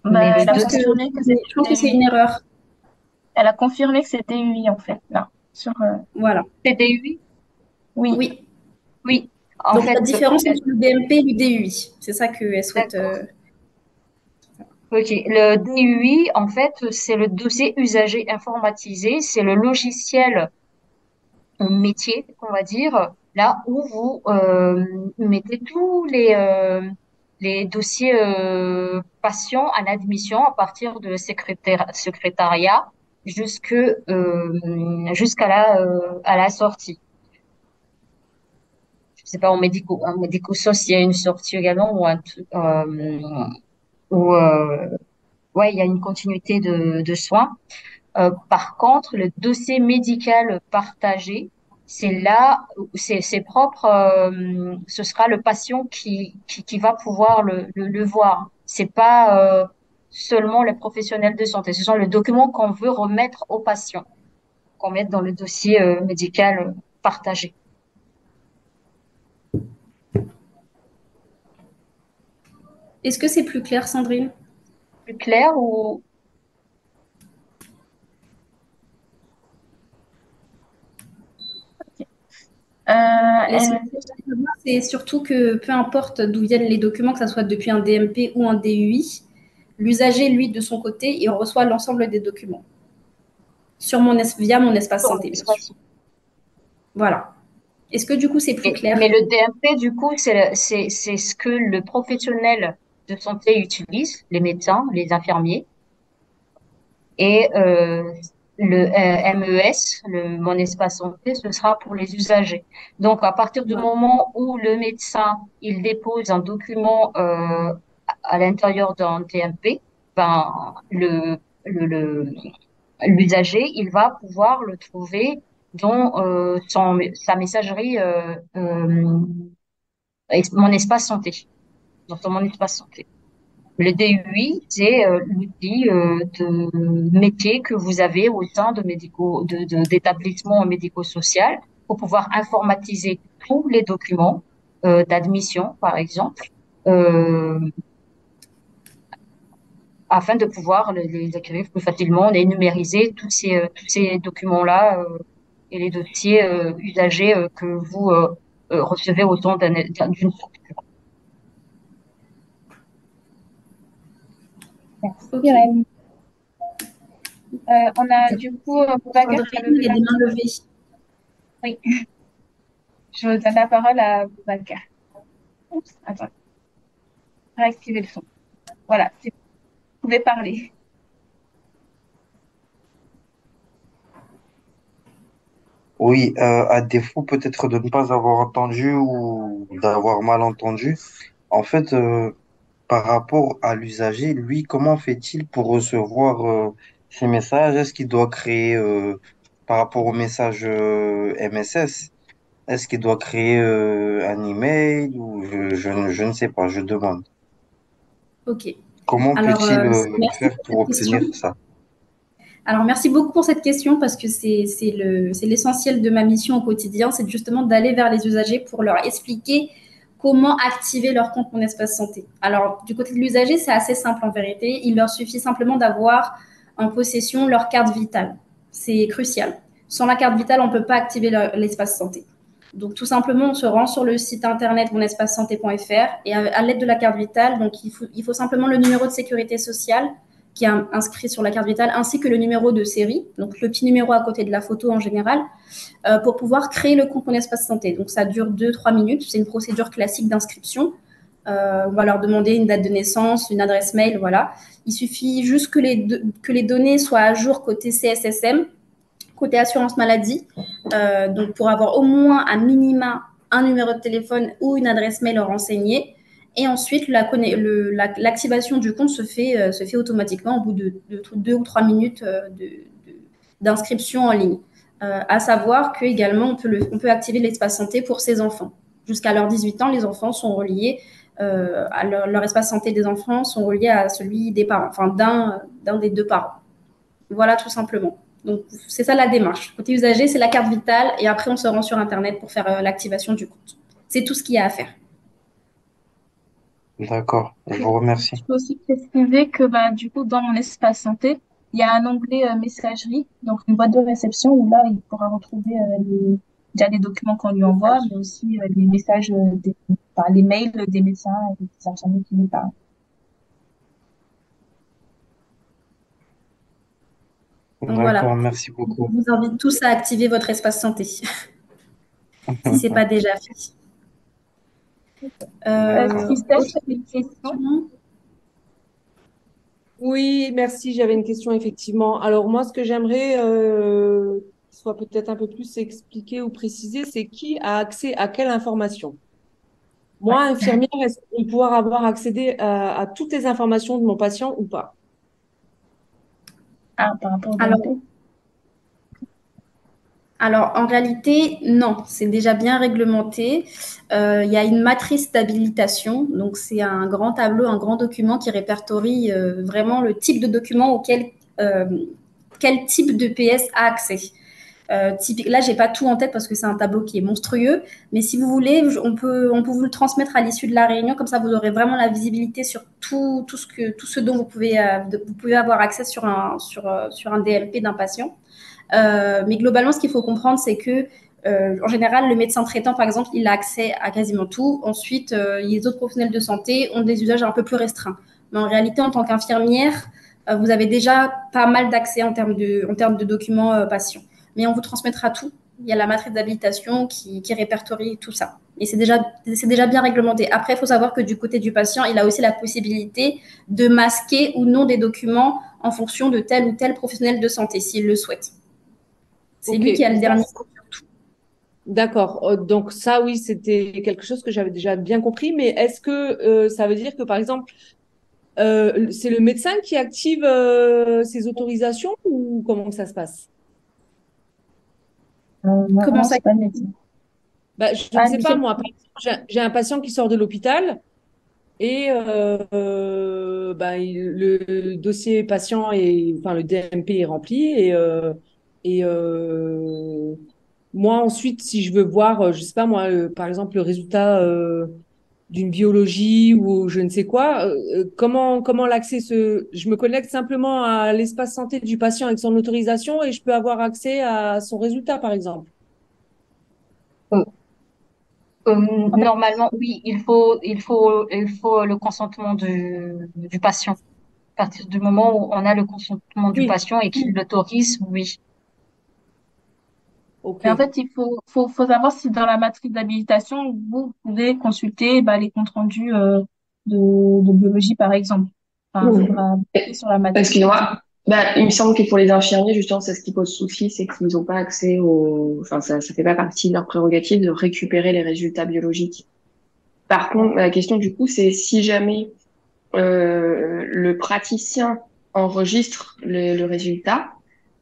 Bah, elle a dossier... confirmé que je pense que c'est une erreur. Elle a confirmé que c'était UI en fait, là. Sur, euh... Voilà. C'est DUI Oui. Oui. Oui. En Donc fait, la différence entre le DMP et le DUI, c'est ça qu'elle souhaite. Euh... Ok, le DUI, en fait, c'est le dossier usager informatisé, c'est le logiciel métier, on va dire, là où vous euh, mettez tous les, euh, dossiers euh, patients en admission à partir de secrétariat jusqu'à la sortie. Je sais pas en médico en médico-social, il y a une sortie également ou un où euh, ouais, il y a une continuité de, de soins. Euh, par contre, le dossier médical partagé, c'est là, c'est propre, euh, ce sera le patient qui, qui, qui va pouvoir le, le, le voir. C'est pas euh, seulement les professionnels de santé. Ce sont les documents qu'on veut remettre au patient, qu'on mette dans le dossier euh, médical partagé. Est-ce que c'est plus clair, Sandrine? Plus clair ou Euh, c'est surtout que peu importe d'où viennent les documents, que ce soit depuis un DMP ou un DUI, l'usager, lui, de son côté, il reçoit l'ensemble des documents. Sur mon via mon espace santé. Voilà. Est-ce que du coup c'est plus clair? Mais le DMP, du coup, c'est ce que le professionnel de santé utilise, les médecins, les infirmiers. Et euh, le euh, MES, le, mon espace santé, ce sera pour les usagers. Donc, à partir du moment où le médecin, il dépose un document euh, à l'intérieur d'un TMP, ben, le, l'usager, il va pouvoir le trouver dans son, sa messagerie, mon espace santé dans mon espace santé. Le DUI, c'est euh, l'outil euh, de métier que vous avez au sein de d'établissements médico-sociaux pour pouvoir informatiser tous les documents euh, d'admission, par exemple, afin de pouvoir les, écrire plus facilement et numériser tous ces, tous ces documents-là et les dossiers usagers que vous recevez au sein d'un- d'un- d'une structure. Merci. Irène. Euh, on a du coup Boubacar qui a Sandrine, levé il y a la des mains levées. Oui, je donne la parole à Boubacar. Oups, attends, réactiver le son. Voilà, vous pouvez parler. Oui, euh, à défaut peut-être de ne pas avoir entendu ou d'avoir mal entendu. En fait, euh, par rapport à l'usager, lui, comment fait-il pour recevoir euh, ces messages? Est-ce qu'il doit créer, euh, par rapport au message euh, MSS, est-ce qu'il doit créer euh, un email ou je, je, ne je ne sais pas, je demande. Ok. Comment peut-il faire pour question. obtenir ça? Alors, merci beaucoup pour cette question parce que c'est c'est le, c'est l'essentiel de ma mission au quotidien, c'est justement d'aller vers les usagers pour leur expliquer comment activer leur compte Mon Espace Santé. Alors, du côté de l'usager, c'est assez simple en vérité. Il leur suffit simplement d'avoir en possession leur carte vitale. C'est crucial. Sans la carte vitale, on ne peut pas activer l'espace santé. Donc, tout simplement, on se rend sur le site internet monespacesanté.fr et à, l'aide de la carte vitale, donc il faut simplement le numéro de sécurité sociale qui est inscrit sur la carte vitale, ainsi que le numéro de série, donc le petit numéro à côté de la photo en général, euh, pour pouvoir créer le compte Mon Espace Santé. Donc ça dure 2-3 minutes, c'est une procédure classique d'inscription. Euh, on va leur demander une date de naissance, une adresse mail, voilà. Il suffit juste que les, que les données soient à jour côté CSSM, côté assurance maladie, euh, donc pour avoir au moins à minima un numéro de téléphone ou une adresse mail renseignée. Et ensuite, l'activation la, du compte se fait, euh, se fait automatiquement au bout de, de, de deux ou trois minutes euh, d'inscription en ligne. Euh, à savoir que également on peut, activer l'espace santé pour ses enfants. Jusqu'à leurs 18 ans, les enfants sont reliés euh, à leur, espace santé des enfants sont reliés à celui des parents, enfin d'un des deux parents. Voilà tout simplement. Donc c'est ça la démarche. Côté usager, c'est la carte vitale et après on se rend sur internet pour faire l'activation du compte. C'est tout ce qu'il y a à faire. D'accord, je vous remercie. Je peux aussi préciser que bah, du coup, dans mon espace santé, il y a un onglet euh, messagerie, donc une boîte de réception où là, il pourra retrouver euh, les, déjà les documents qu'on lui envoie, mais aussi euh, les messages, des, enfin, les mails des médecins et des infirmiers qui lui parlent. D'accord, voilà. merci beaucoup. Je vous invite tous à activer votre espace santé, si ce n'est pas déjà fait. Euh, Christelle, tu avais une question Oui, merci. J'avais une question, effectivement. Alors, moi, ce que j'aimerais euh, soit peut-être un peu plus expliqué ou précisé, c'est qui a accès à quelle information? Moi, ouais. infirmière, est-ce que je vais pouvoir avoir accédé à, à, toutes les informations de mon patient ou pas? Ah, par rapport au Alors, alors, en réalité, non, c'est déjà bien réglementé. Euh, il y a une matrice d'habilitation, donc c'est un grand tableau, un grand document qui répertorie euh, vraiment le type de document auquel euh, quel type de PS a accès. Là, j'ai pas tout en tête parce que c'est un tableau qui est monstrueux, mais si vous voulez, on peut, on peut vous le transmettre à l'issue de la réunion, comme ça vous aurez vraiment la visibilité sur tout, tout, ce, que, tout ce dont vous pouvez, vous pouvez avoir accès sur un, sur, sur un DLP d'un patient. Euh, mais globalement, ce qu'il faut comprendre, c'est que euh, en général, le médecin traitant, par exemple, il a accès à quasiment tout. Ensuite, euh, les autres professionnels de santé ont des usages un peu plus restreints. Mais en réalité, en tant qu'infirmière, vous avez déjà pas mal d'accès en termes de, documents patients. Mais on vous transmettra tout. Il y a la matrice d'habilitation qui, qui, répertorie tout ça. Et c'est déjà, c'est déjà bien réglementé. Après, il faut savoir que du côté du patient, il a aussi la possibilité de masquer ou non des documents en fonction de tel ou tel professionnel de santé, s'il le souhaite. C'est okay. lui qui a le dernier sur tout. D'accord. Donc ça, oui, c'était quelque chose que j'avais déjà bien compris. Mais est-ce que euh, ça veut dire que, par exemple, euh, c'est le médecin qui active euh, ses autorisations ou comment ça se passe? Comment ça pas médecin bah, Je ne ah, sais pas, moi. J'ai un patient qui sort de l'hôpital et euh, euh, il- le dossier patient est, enfin le DMP est rempli et euh, et euh, moi ensuite si je veux voir, euh, je sais pas moi, euh, par exemple le résultat euh, d'une biologie ou je ne sais quoi, comment comment l'accès se, je me connecte simplement à l'espace santé du patient avec son autorisation et je peux avoir accès à son résultat par exemple. Euh, normalement, oui, il faut, il faut, il faut le consentement du, du patient. À partir du moment où on a le consentement du patient et qu'il l'autorise, oui. Ok. Mais en fait, il faut, faut, faut savoir si dans la matrice d'habilitation, vous pouvez consulter bah, les comptes rendus euh, de, de biologie, par exemple. Enfin, il faudra cliquer sur la matrice. Excusez-moi. Bah, il me semble que pour les infirmiers, justement, c'est ce qui pose souci, c'est qu'ils n'ont pas accès au, enfin, ça, ça fait pas partie de leur prérogative de récupérer les résultats biologiques. Par contre, la question du coup, c'est si jamais euh, le praticien enregistre le, le résultat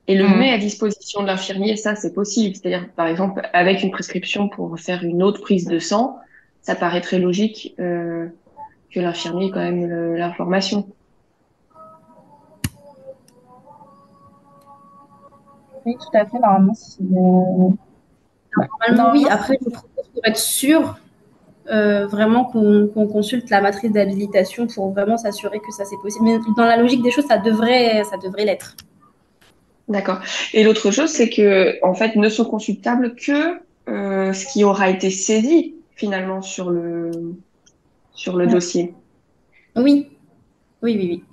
et le Mhm. met à disposition de l'infirmier, ça c'est possible. C'est-à-dire, par exemple, avec une prescription pour faire une autre prise de sang, ça paraît très logique euh, que l'infirmier ait quand même l'information. Oui, tout à fait. Normalement, euh, bah, Normalement, oui. Après, je propose pour être sûr, euh, vraiment qu'on qu'on consulte la matrice d'habilitation pour vraiment s'assurer que ça c'est possible. Mais dans la logique des choses, ça devrait, ça devrait l'être. D'accord. Et l'autre chose, c'est que en fait, ne sont consultables que euh, ce qui aura été saisi finalement sur le sur le Ouais. dossier. Oui, oui, oui, oui.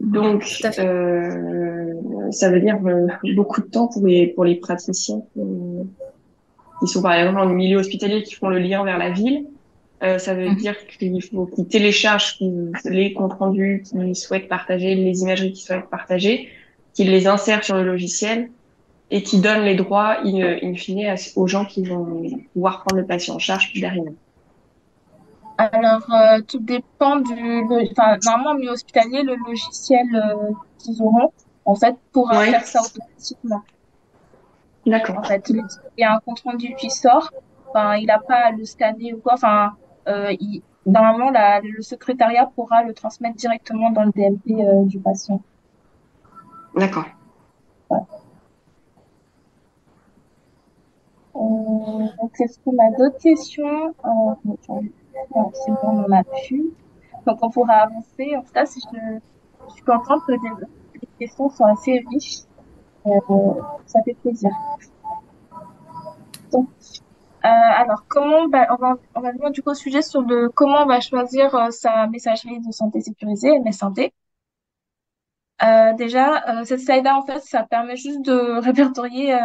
Donc, euh, ça veut dire euh, beaucoup de temps pour les pour les praticiens euh, qui sont par exemple dans le milieu hospitalier qui font le lien vers la ville. Euh, ça veut Mhm. dire qu'il faut qu'ils téléchargent les comptes rendus qu'ils souhaitent partager, les imageries qu'ils souhaitent partager, qu'ils les insèrent sur le logiciel et qui donnent les droits in, in fine à- aux gens qui vont pouvoir prendre le patient en charge plus derrière. Alors, euh, tout dépend du... le- Enfin, normalement, milieu hospitalier, le logiciel euh, qu'ils auront, en fait, pourra Ouais. faire ça automatiquement. D'accord. En fait, il y a un compte rendu qui sort, enfin, il n'a pas à le scanner ou quoi. Enfin, euh, il- normalement, la, le secrétariat pourra le transmettre directement dans le DMP du patient. D'accord. Euh, donc, est-ce qu'on a d'autres questions? Euh, c'est bon, on a plus. Donc, on pourra avancer. En tout cas, si je, suis contente que les, questions sont assez riches. Euh, ça fait plaisir. Euh, alors, comment on va, on va venir du coup au sujet sur le comment on va choisir euh, sa messagerie de santé sécurisée, MS Santé. Euh, déjà, euh, cette slide-là, en fait, ça permet juste de répertorier euh,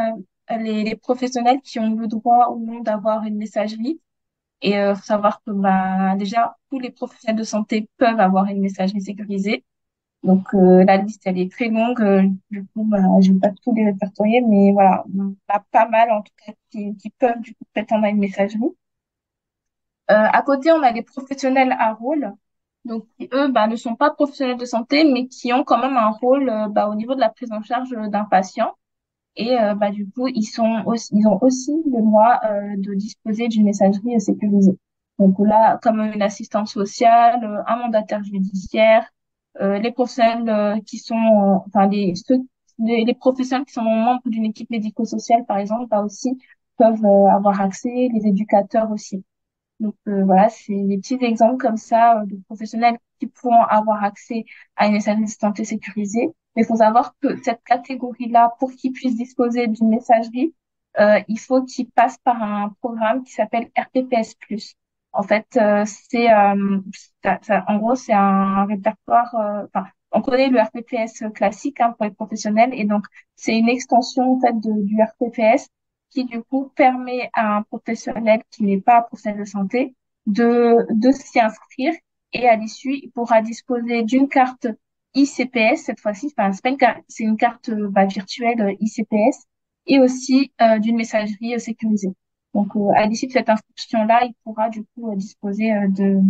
les, les professionnels qui ont le droit ou non d'avoir une messagerie. Et euh, faut savoir que bah, déjà, tous les professionnels de santé peuvent avoir une messagerie sécurisée. Donc, euh, la liste, elle est très longue. Euh, du coup, bah, je vais pas tous les répertorier, mais voilà, on a pas mal, en tout cas, qui, qui peuvent du coup prétendre à une messagerie. À côté, on a les professionnels à rôle, donc eux, bah, ne sont pas professionnels de santé, mais qui ont quand même un rôle euh, bah, au niveau de la prise en charge d'un patient. Et euh, bah, du coup, ils sont aussi, ils ont aussi le droit euh, de disposer d'une messagerie sécurisée. Donc là, comme une assistante sociale, euh, un mandataire judiciaire, euh, les professionnels qui sont, enfin les, ceux, les, les professionnels qui sont membres d'une équipe médico-sociale, par exemple, bah aussi peuvent avoir accès, les éducateurs aussi. Donc euh, voilà, c'est des petits exemples comme ça euh, de professionnels qui pourront avoir accès à une messagerie de santé sécurisée. Mais il faut savoir que cette catégorie-là, pour qu'ils puissent disposer d'une messagerie, euh, il faut qu'ils passent par un programme qui s'appelle RPPS+. En fait, euh, c'est euh, en gros c'est un répertoire. euh, Enfin, on connaît le RPPS classique hein, pour les professionnels et donc c'est une extension en fait du RPPS qui du coup permet à un professionnel qui n'est pas professionnel de santé de, de s'y inscrire et à l'issue, il pourra disposer d'une carte ICPS cette fois-ci, enfin, c'est une une carte bah, virtuelle euh, ICPS et aussi euh, d'une messagerie euh, sécurisée. Donc euh, à l'issue de cette inscription-là, il pourra du coup euh, disposer de,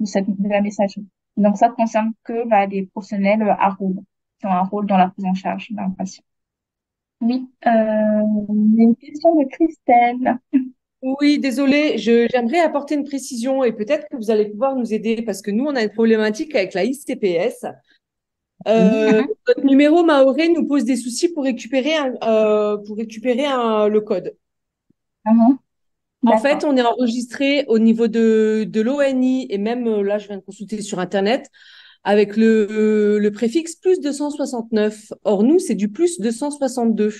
de, cette, de la messagerie. Donc ça concerne que bah, les professionnels à rôle, qui ont un rôle dans la prise en charge d'un patient. Oui, euh, une question de Christelle. Oui, désolé, je, j'aimerais apporter une précision et peut-être que vous allez pouvoir nous aider parce que nous, on a une problématique avec la ICPS. Euh, Mhm. notre numéro Maoré nous pose des soucis pour récupérer un, euh, pour récupérer un, le code. Mhm. En fait, on est enregistré au niveau de, de l'ONI et même là, je viens de consulter sur Internet avec le, le préfixe plus 269. Or, nous, c'est du plus 262.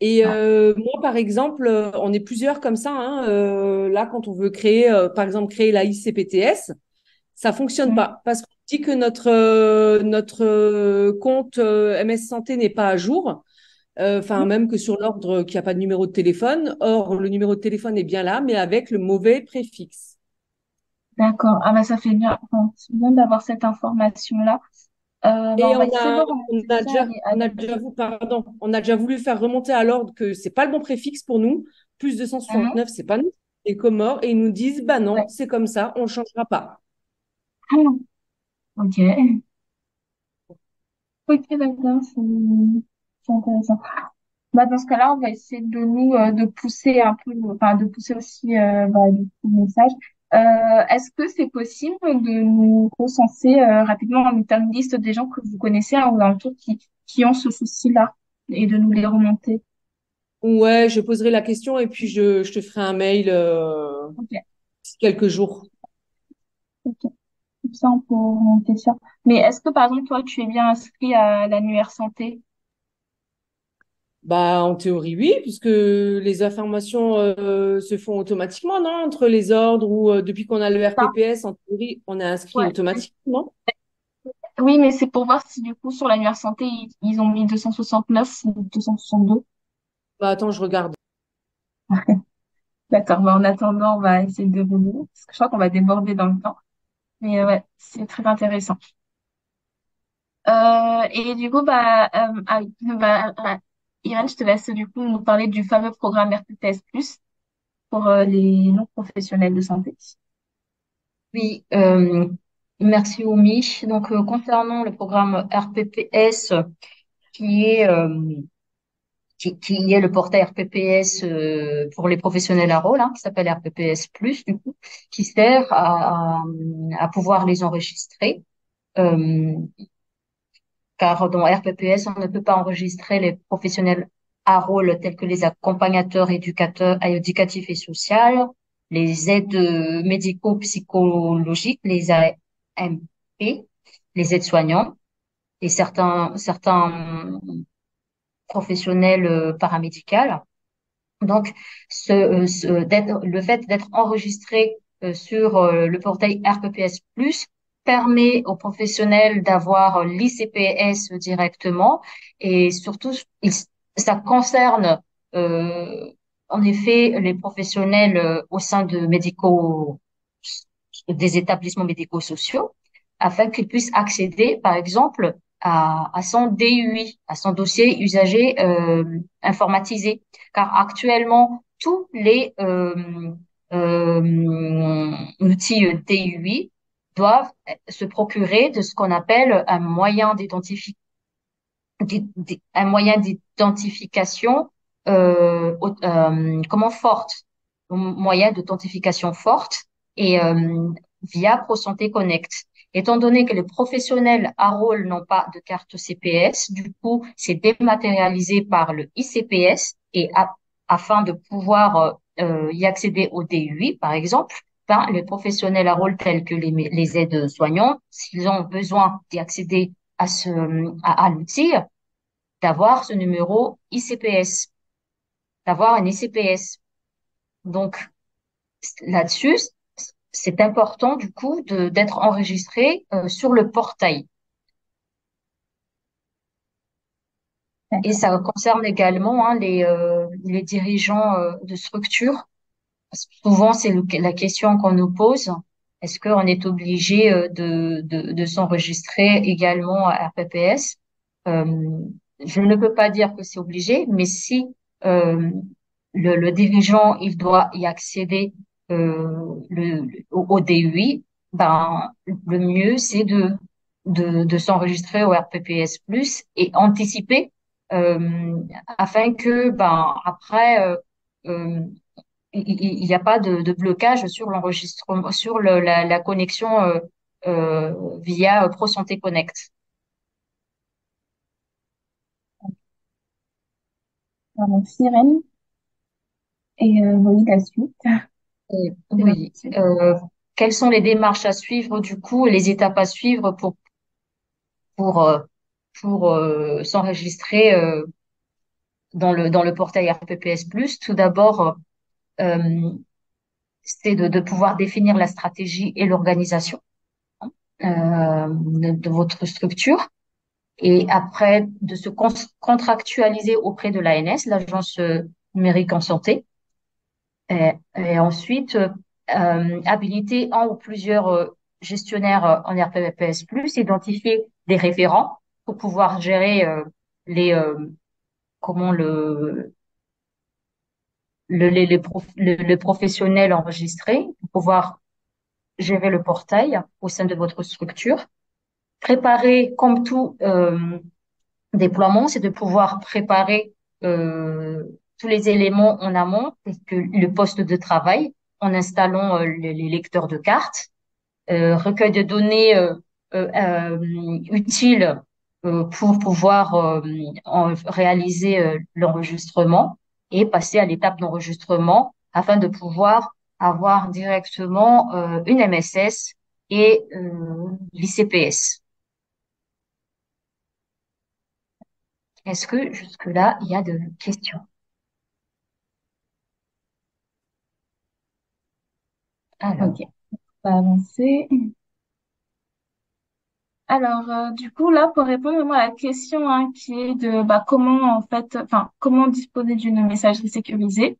Et Ah. euh, moi, par exemple, euh, on est plusieurs comme ça. Hein, euh, là, quand on veut créer, euh, par exemple, créer la ICPTS, ça fonctionne Mhm. pas parce qu'on dit que notre euh, notre compte MS Santé n'est pas à jour. Euh, Enfin, même que sur l'ordre qu'il n'y a pas de numéro de téléphone. Or, le numéro de téléphone est bien là, mais avec le mauvais préfixe. D'accord. Ah bah ça fait bien, c'est bien d'avoir cette information-là. Euh, bah, Et on a, on déjà, à, à on a nos- déjà, vou- pardon, on a déjà voulu faire remonter à l'ordre que c'est pas le bon préfixe pour nous. Plus Mhm. 269, c'est pas nous, c'est Comores. Et ils nous disent, bah non, Ouais. c'est comme ça, on ne changera pas. Ah, Ok. Ok, d'accord, c'est c'est intéressant. Bah, dans ce cas-là, on va essayer de nous euh, de pousser un peu, enfin de pousser aussi euh, bah, du coup, le message. Euh, est-ce que c'est possible de nous recenser euh, rapidement en mettant une liste des gens que vous connaissez hein, ou alentour qui, qui ont ce souci-là et de nous les remonter? Ouais, je poserai la question et puis je, je te ferai un mail euh, quelques jours. ok. Comme ça, on peut remonter ça. Mais est-ce que par exemple, toi, tu es bien inscrit à l'annuaire santé? Bah, en théorie, oui, puisque les informations euh, se font automatiquement, non? Entre les ordres ou euh, depuis qu'on a le? RPPS, en théorie, on est inscrit Ouais. automatiquement, non? Oui, mais c'est pour voir si du coup sur l'annuaire santé, ils, ils ont mis 269 ou 262. Bah, attends, je regarde. D'accord, bah en attendant, on va essayer de revenir, parce que je crois qu'on va déborder dans le temps. Mais euh, ouais, c'est très intéressant. Euh, et du coup, bah, euh, ah oui, bah, Irène, je te laisse du coup nous parler du fameux programme RPPS+, pour euh, les non-professionnels de santé. Oui, euh, merci Oumi. Donc, euh, concernant le programme RPPS, qui est, qui, qui est le portail RPPS pour les professionnels à rôle, hein, qui s'appelle RPPS+, du coup, qui sert à, à, pouvoir les enregistrer. Car dans RPPS, on ne peut pas enregistrer les professionnels à rôle tels que les accompagnateurs éducateurs, éducatifs et sociaux, les aides euh, médico-psychologiques, les AMP, les aides-soignants et certains, professionnels euh, paramédicaux. Donc, ce, euh, ce- le fait d'être enregistré sur le portail RPPS+, permet aux professionnels d'avoir l'ICPS directement et surtout, il- ça concerne euh, en effet les professionnels euh, au sein de médicaux, des établissements médico-sociaux afin qu'ils puissent accéder, par exemple, à, son DUI, à son dossier usager euh, informatisé. Car actuellement, tous les euh, outils DUI doivent se procurer de ce qu'on appelle un moyen d'identifi- d'id- d'id- un moyen d'identification euh, euh, comment forte, un moyen d'authentification forte et euh, via ProSanté Connect. Étant donné que les professionnels à rôle n'ont pas de carte CPS, du coup, c'est dématérialisé par le ICPS et afin de pouvoir euh, y accéder au DUI, par exemple, les professionnels à rôle tels que les, aides soignants, s'ils ont besoin d'y accéder à ce, à, à l'outil, d'avoir ce numéro ICPS, d'avoir un ICPS. Donc, là-dessus, c'est important du coup d'être enregistré euh, sur le portail. Et ça concerne également hein, les, euh, les dirigeants euh, de structures. Souvent, c'est la question qu'on nous pose. Est-ce qu'on est obligé euh, de, de, de s'enregistrer également à RPPS? Euh, je ne peux pas dire que c'est obligé, mais si euh, le, le dirigeant il doit y accéder euh, au, au DUI, ben le mieux c'est de de, de s'enregistrer au RPPS plus et anticiper euh, afin que ben après il n'y a pas de, de blocage sur l'enregistrement, sur le, la, la connexion euh, euh, via ProSanté Connect. Pardon, Sirène. Et euh, oui, la suite. Et, oui. Euh, quelles sont les démarches à suivre du coup, les étapes à suivre pour pour euh, pour euh, s'enregistrer euh, dans le dans le portail RPPS+. Tout d'abord, euh, c'est de, pouvoir définir la stratégie et l'organisation euh, de, votre structure. Et après de se con- contractualiser auprès de l'ANS, l'Agence euh, numérique en santé, et, ensuite euh, euh, habiliter un ou plusieurs euh, gestionnaires euh, en RPPS+, identifier des référents pour pouvoir gérer euh, les euh, comment le le, les, le, le professionnel enregistré pour pouvoir gérer le portail au sein de votre structure. Préparer, comme tout euh, déploiement, c'est de pouvoir préparer euh, tous les éléments en amont, que le poste de travail, en installant euh, les, les lecteurs de cartes, euh, recueil de données euh, utiles pour pouvoir réaliser l'enregistrement et passer à l'étape d'enregistrement afin de pouvoir avoir directement euh, une MSS et euh, l'ICPS. Est-ce que jusque-là, il y a de questions? Alors, Ok, on va avancer. Alors, euh, du coup, là, pour répondre à la question hein, qui est de bah, comment, en fait, enfin, comment disposer d'une messagerie sécurisée.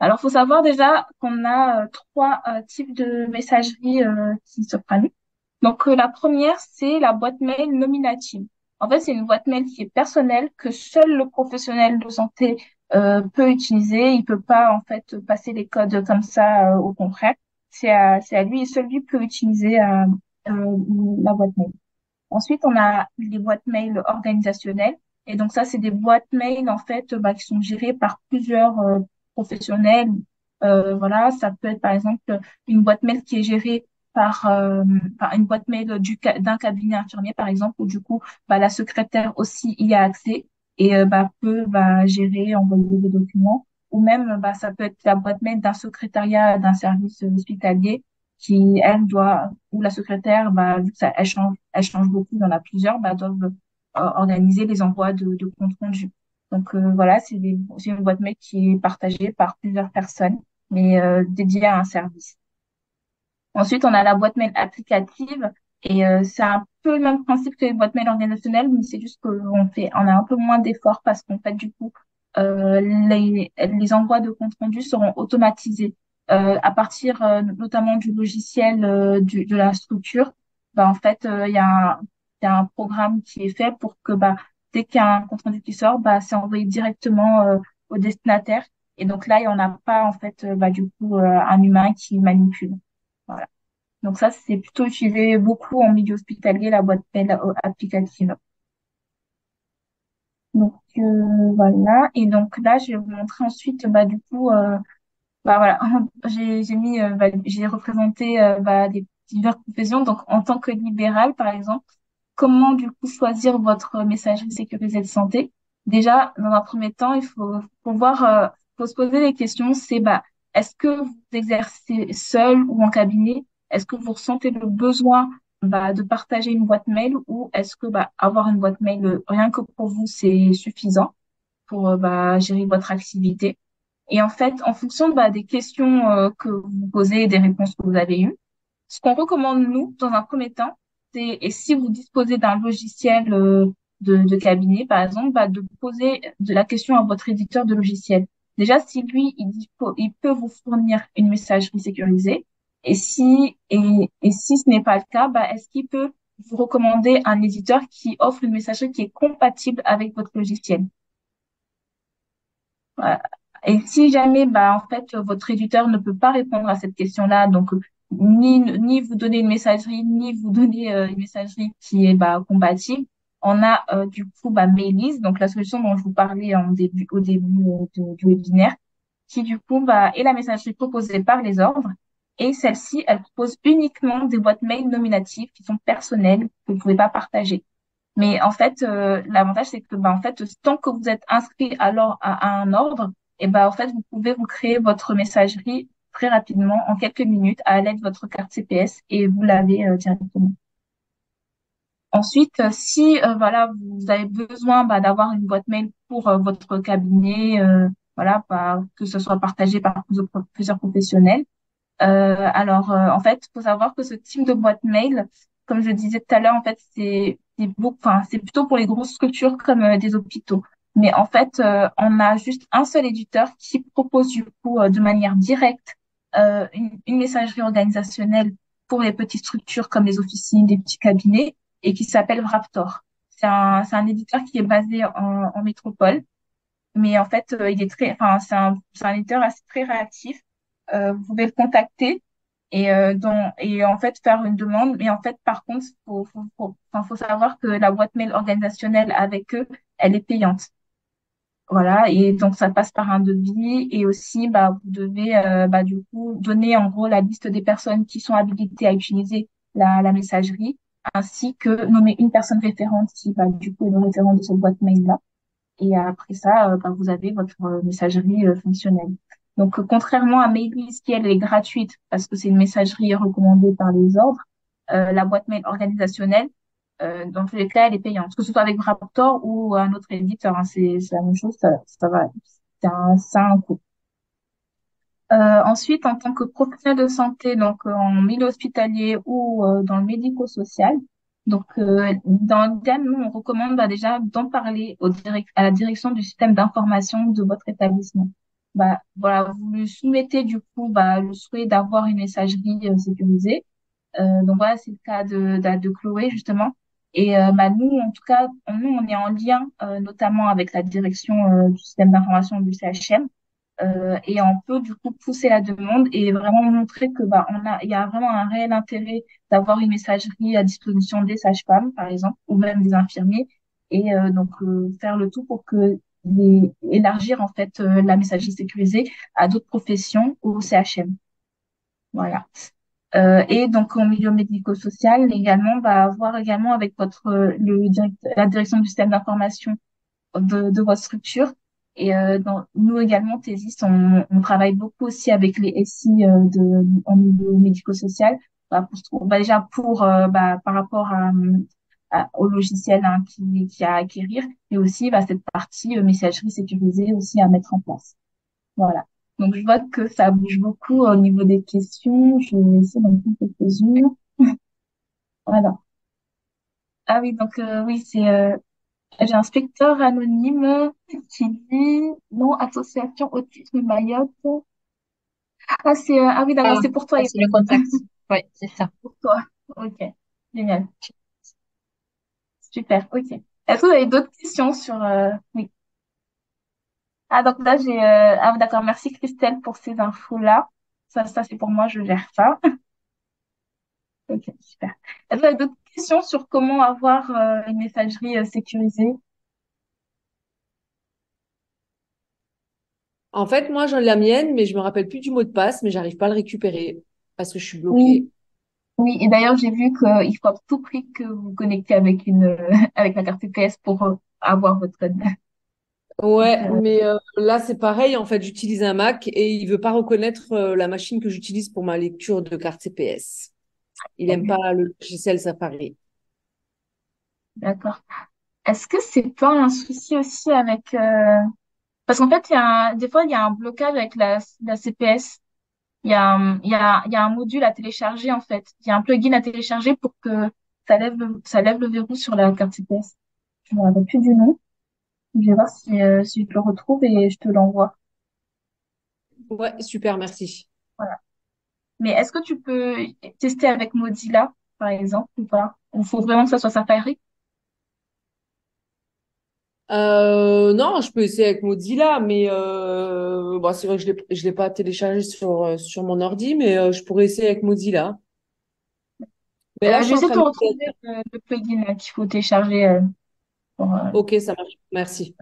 Alors, faut savoir déjà qu'on a euh, trois euh, types de messagerie euh, qui se prennent. Donc, la première, c'est la boîte mail nominative. En fait, c'est une boîte mail qui est personnelle, que seul le professionnel de santé peut utiliser. Il peut pas, en fait, passer les codes comme ça au contraire. C'est à, c'est à lui et seul lui peut utiliser la boîte mail. Ensuite, on a les boîtes mail organisationnelles. Et donc ça, c'est des boîtes mail en fait bah, qui sont gérées par plusieurs euh, professionnels. Euh, voilà, ça peut être par exemple une boîte mail qui est gérée par, euh, une boîte mail du d'un cabinet infirmier par exemple, où du coup bah, la secrétaire aussi y a accès et euh, bah, peut bah, gérer, envoyer des documents. Ou même bah, ça peut être la boîte mail d'un secrétariat d'un service hospitalier qui, elle, doit, ou la secrétaire, bah, vu que ça, elle change, elle change beaucoup, il y en a plusieurs, bah, doivent euh, organiser les envois de, de comptes rendus. Donc euh, voilà, c'est une boîte mail qui est partagée par plusieurs personnes, mais euh, dédiée à un service. Ensuite, on a la boîte mail applicative et euh, c'est un peu le même principe que les boîtes mail organisationnelles, mais c'est juste qu'on fait, on a un peu moins d'efforts parce qu'en fait, du coup, euh, les, les envois de compte rendu seront automatisés à partir euh, notamment du logiciel euh, du, de la structure. Bah, en fait, euh, il y a un, y a un programme qui est fait pour que bah, dès qu'il y a un compte rendu qui sort, bah, c'est envoyé directement euh, au destinataire. Et donc là, il n'y en a pas en fait euh, bah, du coup euh, un humain qui manipule. Voilà. Donc ça, c'est plutôt utilisé beaucoup en milieu hospitalier, la boîte mail euh, applicative. Donc euh, voilà. Et donc là, je vais vous montrer ensuite, bah du coup, euh, bah voilà, j'ai j'ai mis, euh, bah, j'ai représenté euh, bah, des diverses professions. Donc en tant que libéral, par exemple, comment du coup choisir votre messagerie sécurisée de santé? Déjà, dans un premier temps, il faut pouvoir, euh, faut se poser les questions. C'est bah, est-ce que vous exercez seul ou en cabinet? Est-ce que vous ressentez le besoin bah, de partager une boîte mail ou est-ce que bah, avoir une boîte mail euh, rien que pour vous, c'est suffisant pour bah, gérer votre activité? Et en fait, en fonction bah, des questions euh, que vous posez et des réponses que vous avez eues, ce qu'on recommande, nous, dans un premier temps, c'est, et si vous disposez d'un logiciel euh, de, de cabinet, par exemple, bah, de poser de la question à votre éditeur de logiciel. Déjà, si lui, il, il peut vous fournir une messagerie sécurisée, et si, et, et si ce n'est pas le cas, bah, est-ce qu'il peut vous recommander un éditeur qui offre une messagerie qui est compatible avec votre logiciel? Voilà. Et si jamais, bah, en fait, votre éditeur ne peut pas répondre à cette question-là, donc ni, ni vous donner une messagerie, ni vous donner euh, une messagerie qui est bah, compatible, on a euh, du coup bah, Mailise, donc la solution dont je vous parlais au début euh, du webinaire, qui du coup bah, est la messagerie proposée par les ordres. Et celle-ci, elle propose uniquement des boîtes mail nominatives qui sont personnelles, que vous ne pouvez pas partager. Mais en fait, euh, l'avantage, c'est que bah, en fait, tant que vous êtes inscrit alors à un ordre, et ben en fait, vous pouvez vous créer votre messagerie très rapidement, en quelques minutes, à l'aide de votre carte CPS et vous l'avez euh, directement. Ensuite, euh, si euh, voilà, vous avez besoin bah, d'avoir une boîte mail pour votre cabinet, voilà, bah, que ce soit partagé par plusieurs professionnels. Alors, en fait, faut savoir que ce type de boîte mail, comme je disais tout à l'heure, en fait, c'est c'est enfin, plutôt pour les grosses structures comme des hôpitaux. Mais en fait, euh, on a juste un seul éditeur qui propose du coup euh, de manière directe euh, une, une messagerie organisationnelle pour les petites structures comme les officines, des petits cabinets et qui s'appelle Raptor. C'est un, un éditeur qui est basé en, en métropole, mais en fait, euh, il est très, enfin, c'est un, un éditeur assez très réactif. Euh, vous pouvez le contacter et, euh, dans, et en fait faire une demande. Mais en fait, par contre, faut, faut, faut, faut savoir que la boîte mail organisationnelle avec eux, elle est payante. Voilà, et donc ça passe par un devis et aussi bah, vous devez euh, bah, du coup donner en gros la liste des personnes qui sont habilitées à utiliser la, la messagerie ainsi que nommer une personne référente qui va du coup est le référent de cette boîte mail-là. Et après ça, euh, bah, vous avez votre euh, messagerie fonctionnelle. Donc contrairement à Mailwiz qui elle est gratuite parce que c'est une messagerie recommandée par les ordres, la boîte mail organisationnelle euh, dans tous les cas, elle est payante. Que ce soit avec Raptor ou un autre éditeur, hein, c'est la même chose, ça, ça va, c'est un, un coût. Euh, ensuite, en tant que professionnel de santé, donc en milieu hospitalier ou euh, dans le médico-social, donc euh, dans l'idéal, nous, on recommande bah, déjà d'en parler au direct, à la direction du système d'information de votre établissement. Bah, voilà, vous lui soumettez du coup bah, le souhait d'avoir une messagerie euh, sécurisée. Euh, donc voilà, c'est le cas de, de, de Chloé justement. Et euh, bah, nous, en tout cas, nous, on est en lien euh, notamment avec la direction euh, du système d'information du CHM euh, et on peut du coup pousser la demande et vraiment montrer que bah on a, il y a vraiment un réel intérêt d'avoir une messagerie à disposition des sages-femmes, par exemple, ou même des infirmiers, et euh, donc faire le tout pour que les, élargir en fait euh, la messagerie sécurisée à d'autres professions au CHM. Voilà. Euh, et donc, en milieu médico-social, également, va voir également avec votre, le direct, la direction du système d'information de, de votre structure. Et euh, dans, nous également, Thésis, on, on travaille beaucoup aussi avec les SI euh, de, en milieu médico-social, bah, pour, bah, déjà pour, euh, bah, par rapport à, au logiciel hein, qui, qui a à acquérir, mais aussi bah, cette partie euh, messagerie sécurisée aussi à mettre en place. Voilà. Donc, je vois que ça bouge beaucoup au niveau des questions. Je vais essayer d'en prendre quelques-unes. Voilà. Ah oui, donc euh, oui, c'est euh, j'ai un spectateur anonyme qui dit non, association autisme Mayotte. Ah, c'est euh, ah oui, d'accord, Ah, c'est pour toi, c'est le contact. Oui, c'est ça. pour toi. Ok, génial, super, ok. Est-ce que vous avez d'autres questions sur euh, oui? Ah donc là j'ai euh, ah d'accord, merci Christelle pour ces infos-là. Ça, ça c'est pour moi, je gère ça. Ok, super. Est-ce que vous avez d'autres questions sur comment avoir euh, une messagerie euh, sécurisée? En fait, moi, j'ai la mienne, mais je me rappelle plus du mot de passe, mais j'arrive pas à le récupérer parce que je suis bloquée. Oui, oui. Et d'ailleurs, j'ai vu qu'il faut à tout prix que vous vous connectez avec une euh, avec la carte TPS pour euh, avoir votre code. Ouais, mais euh, là, c'est pareil. En fait, j'utilise un Mac et il veut pas reconnaître euh, la machine que j'utilise pour ma lecture de carte CPS. Il aime pas le logiciel Safari. d'accord. Est-ce que c'est pas un souci aussi avec euh, parce qu'en fait, il y a un- des fois il y a un blocage avec la, la CPS. Il y a un, il y a il y a un module à télécharger en fait. Il y a un plugin à télécharger pour que ça lève le, ça lève le verrou sur la carte CPS. Je me rappelle plus du nom. Je vais voir si euh, si je le retrouve et je te l'envoie. Ouais, super, merci. Voilà. Mais est-ce que tu peux tester avec Mozilla, par exemple, ou pas? Il faut vraiment que ça soit Safari? Euh, non, je peux essayer avec Mozilla, mais euh, bon, c'est vrai que je l'ai, je l'ai pas téléchargé sur, euh, sur mon ordi, mais euh, je pourrais essayer avec Mozilla. Mais là, je suis en j'essaie de train te de... retrouver le plugin là, qu'il faut télécharger euh, Ok, ça marche. Merci.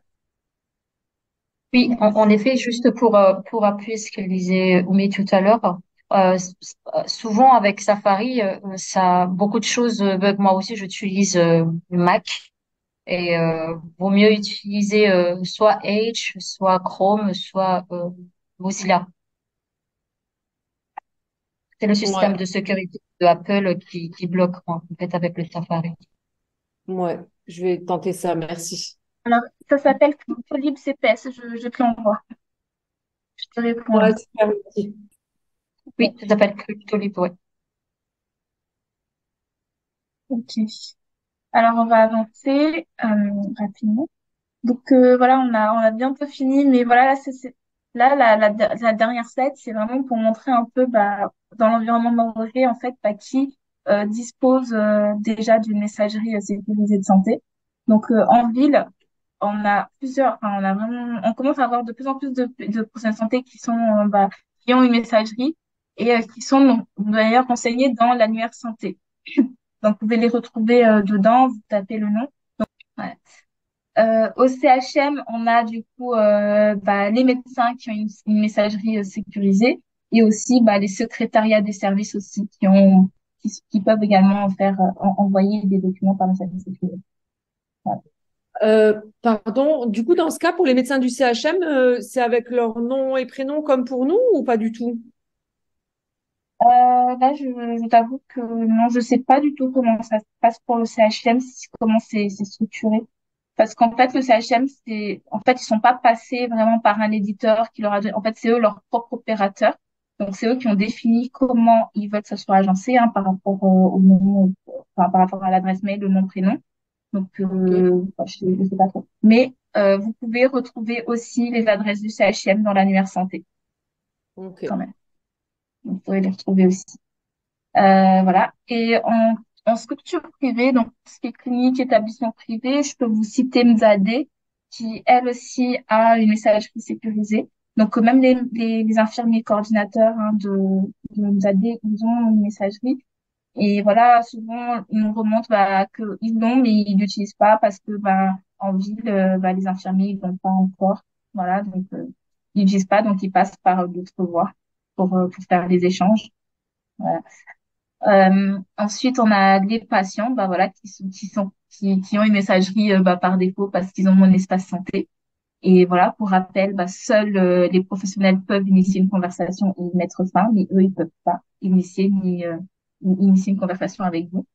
Oui, en, en effet, juste pour, euh, pour appuyer ce que disait Oumi tout à l'heure, euh, euh, souvent avec Safari, ça, beaucoup de choses bug. Moi aussi, j'utilise euh, Mac et euh, vaut mieux utiliser euh, soit Edge, soit Chrome, soit euh, Mozilla. C'est le système Ouais, de sécurité de Apple qui, qui bloque en fait avec le Safari. ouais, je vais tenter ça, merci. Alors, ça s'appelle Cryptolib CPS, je, je te l'envoie. Je te réponds là. Ouais, super, merci. Oui, ça s'appelle CryptoLib, ouais. Ok. Alors, on va avancer euh, rapidement. Donc euh, voilà, on a, on a bientôt fini, mais voilà, là, c'est, là la, la, la dernière slide, c'est vraiment pour montrer un peu bah, dans l'environnement maoré, en fait, bah, qui dispose euh, déjà d'une messagerie euh, sécurisée de santé. Donc euh, en ville, on a plusieurs, on a on commence à avoir de plus en plus de, de professionnels de santé qui sont, euh, bah, qui ont une messagerie et euh, qui sont d'ailleurs renseignés dans l'annuaire santé. Donc vous pouvez les retrouver euh, dedans, vous tapez le nom. Euh, au CHM, on a du coup euh, bah, les médecins qui ont une, messagerie euh, sécurisée et aussi bah, les secrétariats des services aussi qui ont qui, qui peuvent également faire euh, en- envoyer des documents par messagerie sécurisée. Voilà. Euh, pardon, du coup, dans ce cas, pour les médecins du CHM, euh, c'est avec leur nom et prénom comme pour nous ou pas du tout? Euh, là, je, je t'avoue que non, je sais pas du tout comment ça se passe pour le CHM, comment c'est c'est structuré. Parce qu'en fait, le CHM, c'est, en fait, ils sont pas passés vraiment par un éditeur qui leur a donné, en fait, c'est eux leur propre opérateur. Donc, c'est eux qui ont défini comment ils veulent que ça soit agencé, hein, par rapport au, au nom, enfin, par rapport à l'adresse mail, le nom, prénom. Donc, euh, je, je sais pas trop. Mais, euh, vous pouvez retrouver aussi les adresses du CHM dans l'annuaire santé, ok. quand même. Vous pouvez les retrouver aussi. Euh, voilà. Et en, en structure privée, donc ce qui est clinique, établissement privé, je peux vous citer Mzadé, qui elle aussi a une messagerie sécurisée. Donc euh, même les, les, les infirmiers coordinateurs hein, de, de Mzadé, ils ont une messagerie. Et voilà, souvent ils nous remontent bah, qu'ils l'ont, mais ils l'utilisent pas parce que bah, en ville, euh, bah, les infirmiers ils l'ont pas encore. Voilà, donc euh, ils l'utilisent pas, donc ils passent par d'autres voies pour, euh, pour faire des échanges. Voilà. Euh, ensuite, on a les patients, bah voilà, qui sont, qui sont, qui, qui ont une messagerie bah, par défaut parce qu'ils ont mon espace santé. Et voilà, pour rappel, bah, seuls euh, les professionnels peuvent initier une conversation y mettre fin, mais eux, ils peuvent pas initier ni euh, initier une conversation avec vous.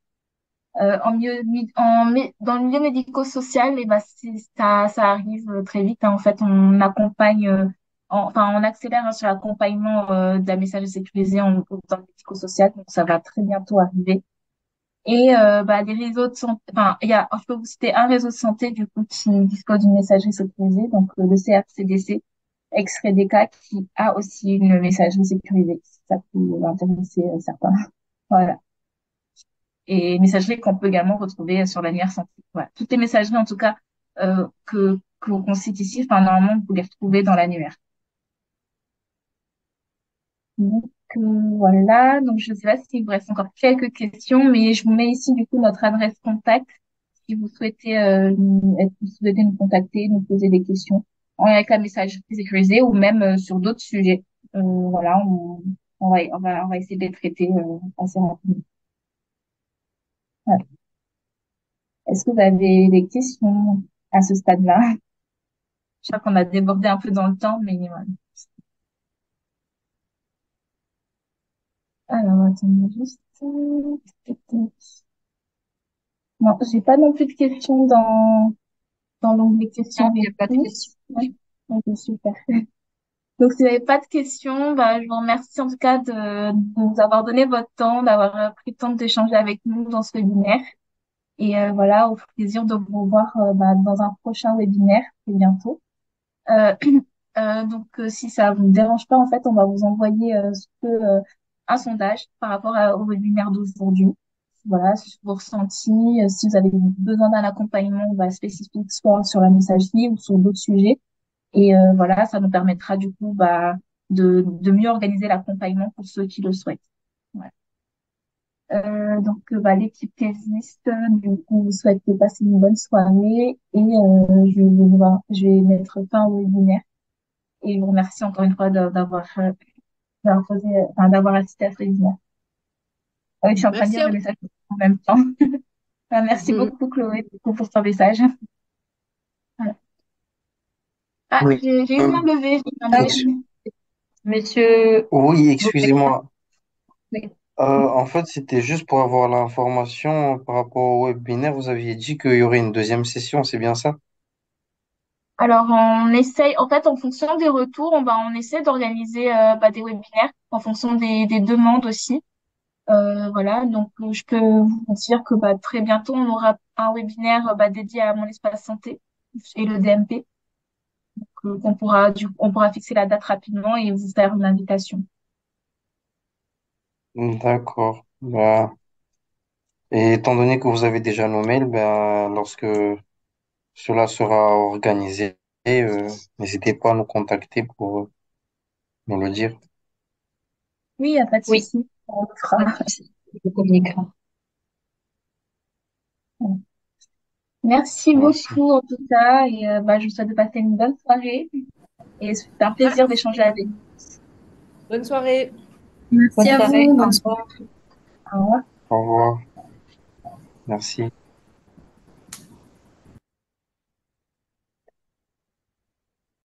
Euh, en milieu, mi- en, dans le milieu médico-social, et bah, c'est- ça, ça arrive euh, très vite. hein. En fait, on accompagne, euh, en- enfin, on accélère hein, sur l'accompagnement euh, de la messagerie sécurisée en, dans le médico-social, donc ça va très bientôt arriver. Et euh, bah, les réseaux de santé, enfin, il y a, je peux vous citer un réseau de santé du coup qui dispose d'une messagerie sécurisée, donc euh, le CRCDC, ex-REDECA, qui a aussi une messagerie sécurisée. Ça peut intéresser euh, certains. Voilà et messagerie qu'on peut également retrouver sur l'annuaire santé. Voilà. Toutes les messageries, en tout cas, euh, que, qu'on cite ici, enfin, normalement, vous les retrouvez dans l'annuaire. Euh, voilà. Donc, je ne sais pas s'il vous reste encore quelques questions, mais je vous mets ici, du coup, notre adresse contact. Si vous souhaitez, euh, vous souhaitez nous contacter, nous poser des questions avec la messagerie sécurisée ou même euh, sur d'autres sujets. Euh, voilà, on, on va, on va, on va essayer de les traiter euh, assez rapidement. Voilà. Est-ce que vous avez des questions à ce stade-là? Je crois qu'on a débordé un peu dans le temps, mais voilà. Alors, attendez juste. Non, j'ai pas non plus de questions dans, dans l'onglet questions Non, il n'y a pas de réponses. question. Ouais. Super. Donc, si vous n'avez pas de questions, bah, je vous remercie en tout cas de, de nous avoir donné votre temps, d'avoir euh, pris le temps d'échanger avec nous dans ce webinaire. Et euh, voilà, au plaisir de vous revoir euh, bah, dans un prochain webinaire très bientôt. Euh, euh, donc, si ça vous dérange pas, en fait, on va vous envoyer euh, ce que, euh, un sondage par rapport au webinaire d'aujourd'hui. Voilà, sur vos ressentis, euh, si vous avez besoin d'un accompagnement bah, spécifique, soit sur la messagerie ou sur d'autres sujets. Et euh, voilà, ça nous permettra du coup bah, de, de mieux organiser l'accompagnement pour ceux qui le souhaitent. Voilà. Euh, donc, euh, bah, l'équipe existe. Du coup, vous souhaite passer une bonne soirée et euh, je vais, je vais mettre fin au webinaire. et vous remercie encore une fois d'avoir euh, d'avoir posé, enfin, d'avoir assisté à ce webinaire. Ah oui, je suis en train de lire le message en même temps. Merci beaucoup, Chloé, beaucoup pour ton message. Voilà. Ah, Oui. j'ai eu une main levée. j'ai une main levée. Monsieur, Oui, excusez-moi. Oui. Euh, en fait, c'était juste pour avoir l'information par rapport au webinaire. Vous aviez dit qu'il y aurait une deuxième session, c'est bien ça? Alors, on essaye, en fait, en fonction des retours, on, va, on essaie d'organiser euh, bah, des webinaires en fonction des, des demandes aussi. Euh, voilà, donc euh, je peux vous dire que bah, très bientôt, on aura un webinaire bah, dédié à mon espace santé et le DMP. Donc, on pourra, du, on pourra fixer la date rapidement et vous faire une invitation. D'accord. Bah, et étant donné que vous avez déjà nos mails, ben, lorsque cela sera organisé, euh, n'hésitez pas à nous contacter pour euh, nous le dire. Oui, il n'y a pas de Oui. souci. On le fera. pas de souci, je communiquerai. Merci Merci. beaucoup en tout cas et euh, bah, je vous souhaite de passer une bonne soirée et c'est un plaisir d'échanger avec vous. Bonne soirée. Merci Bonne à soirée. vous. Bonne. Au revoir. Au revoir. Merci.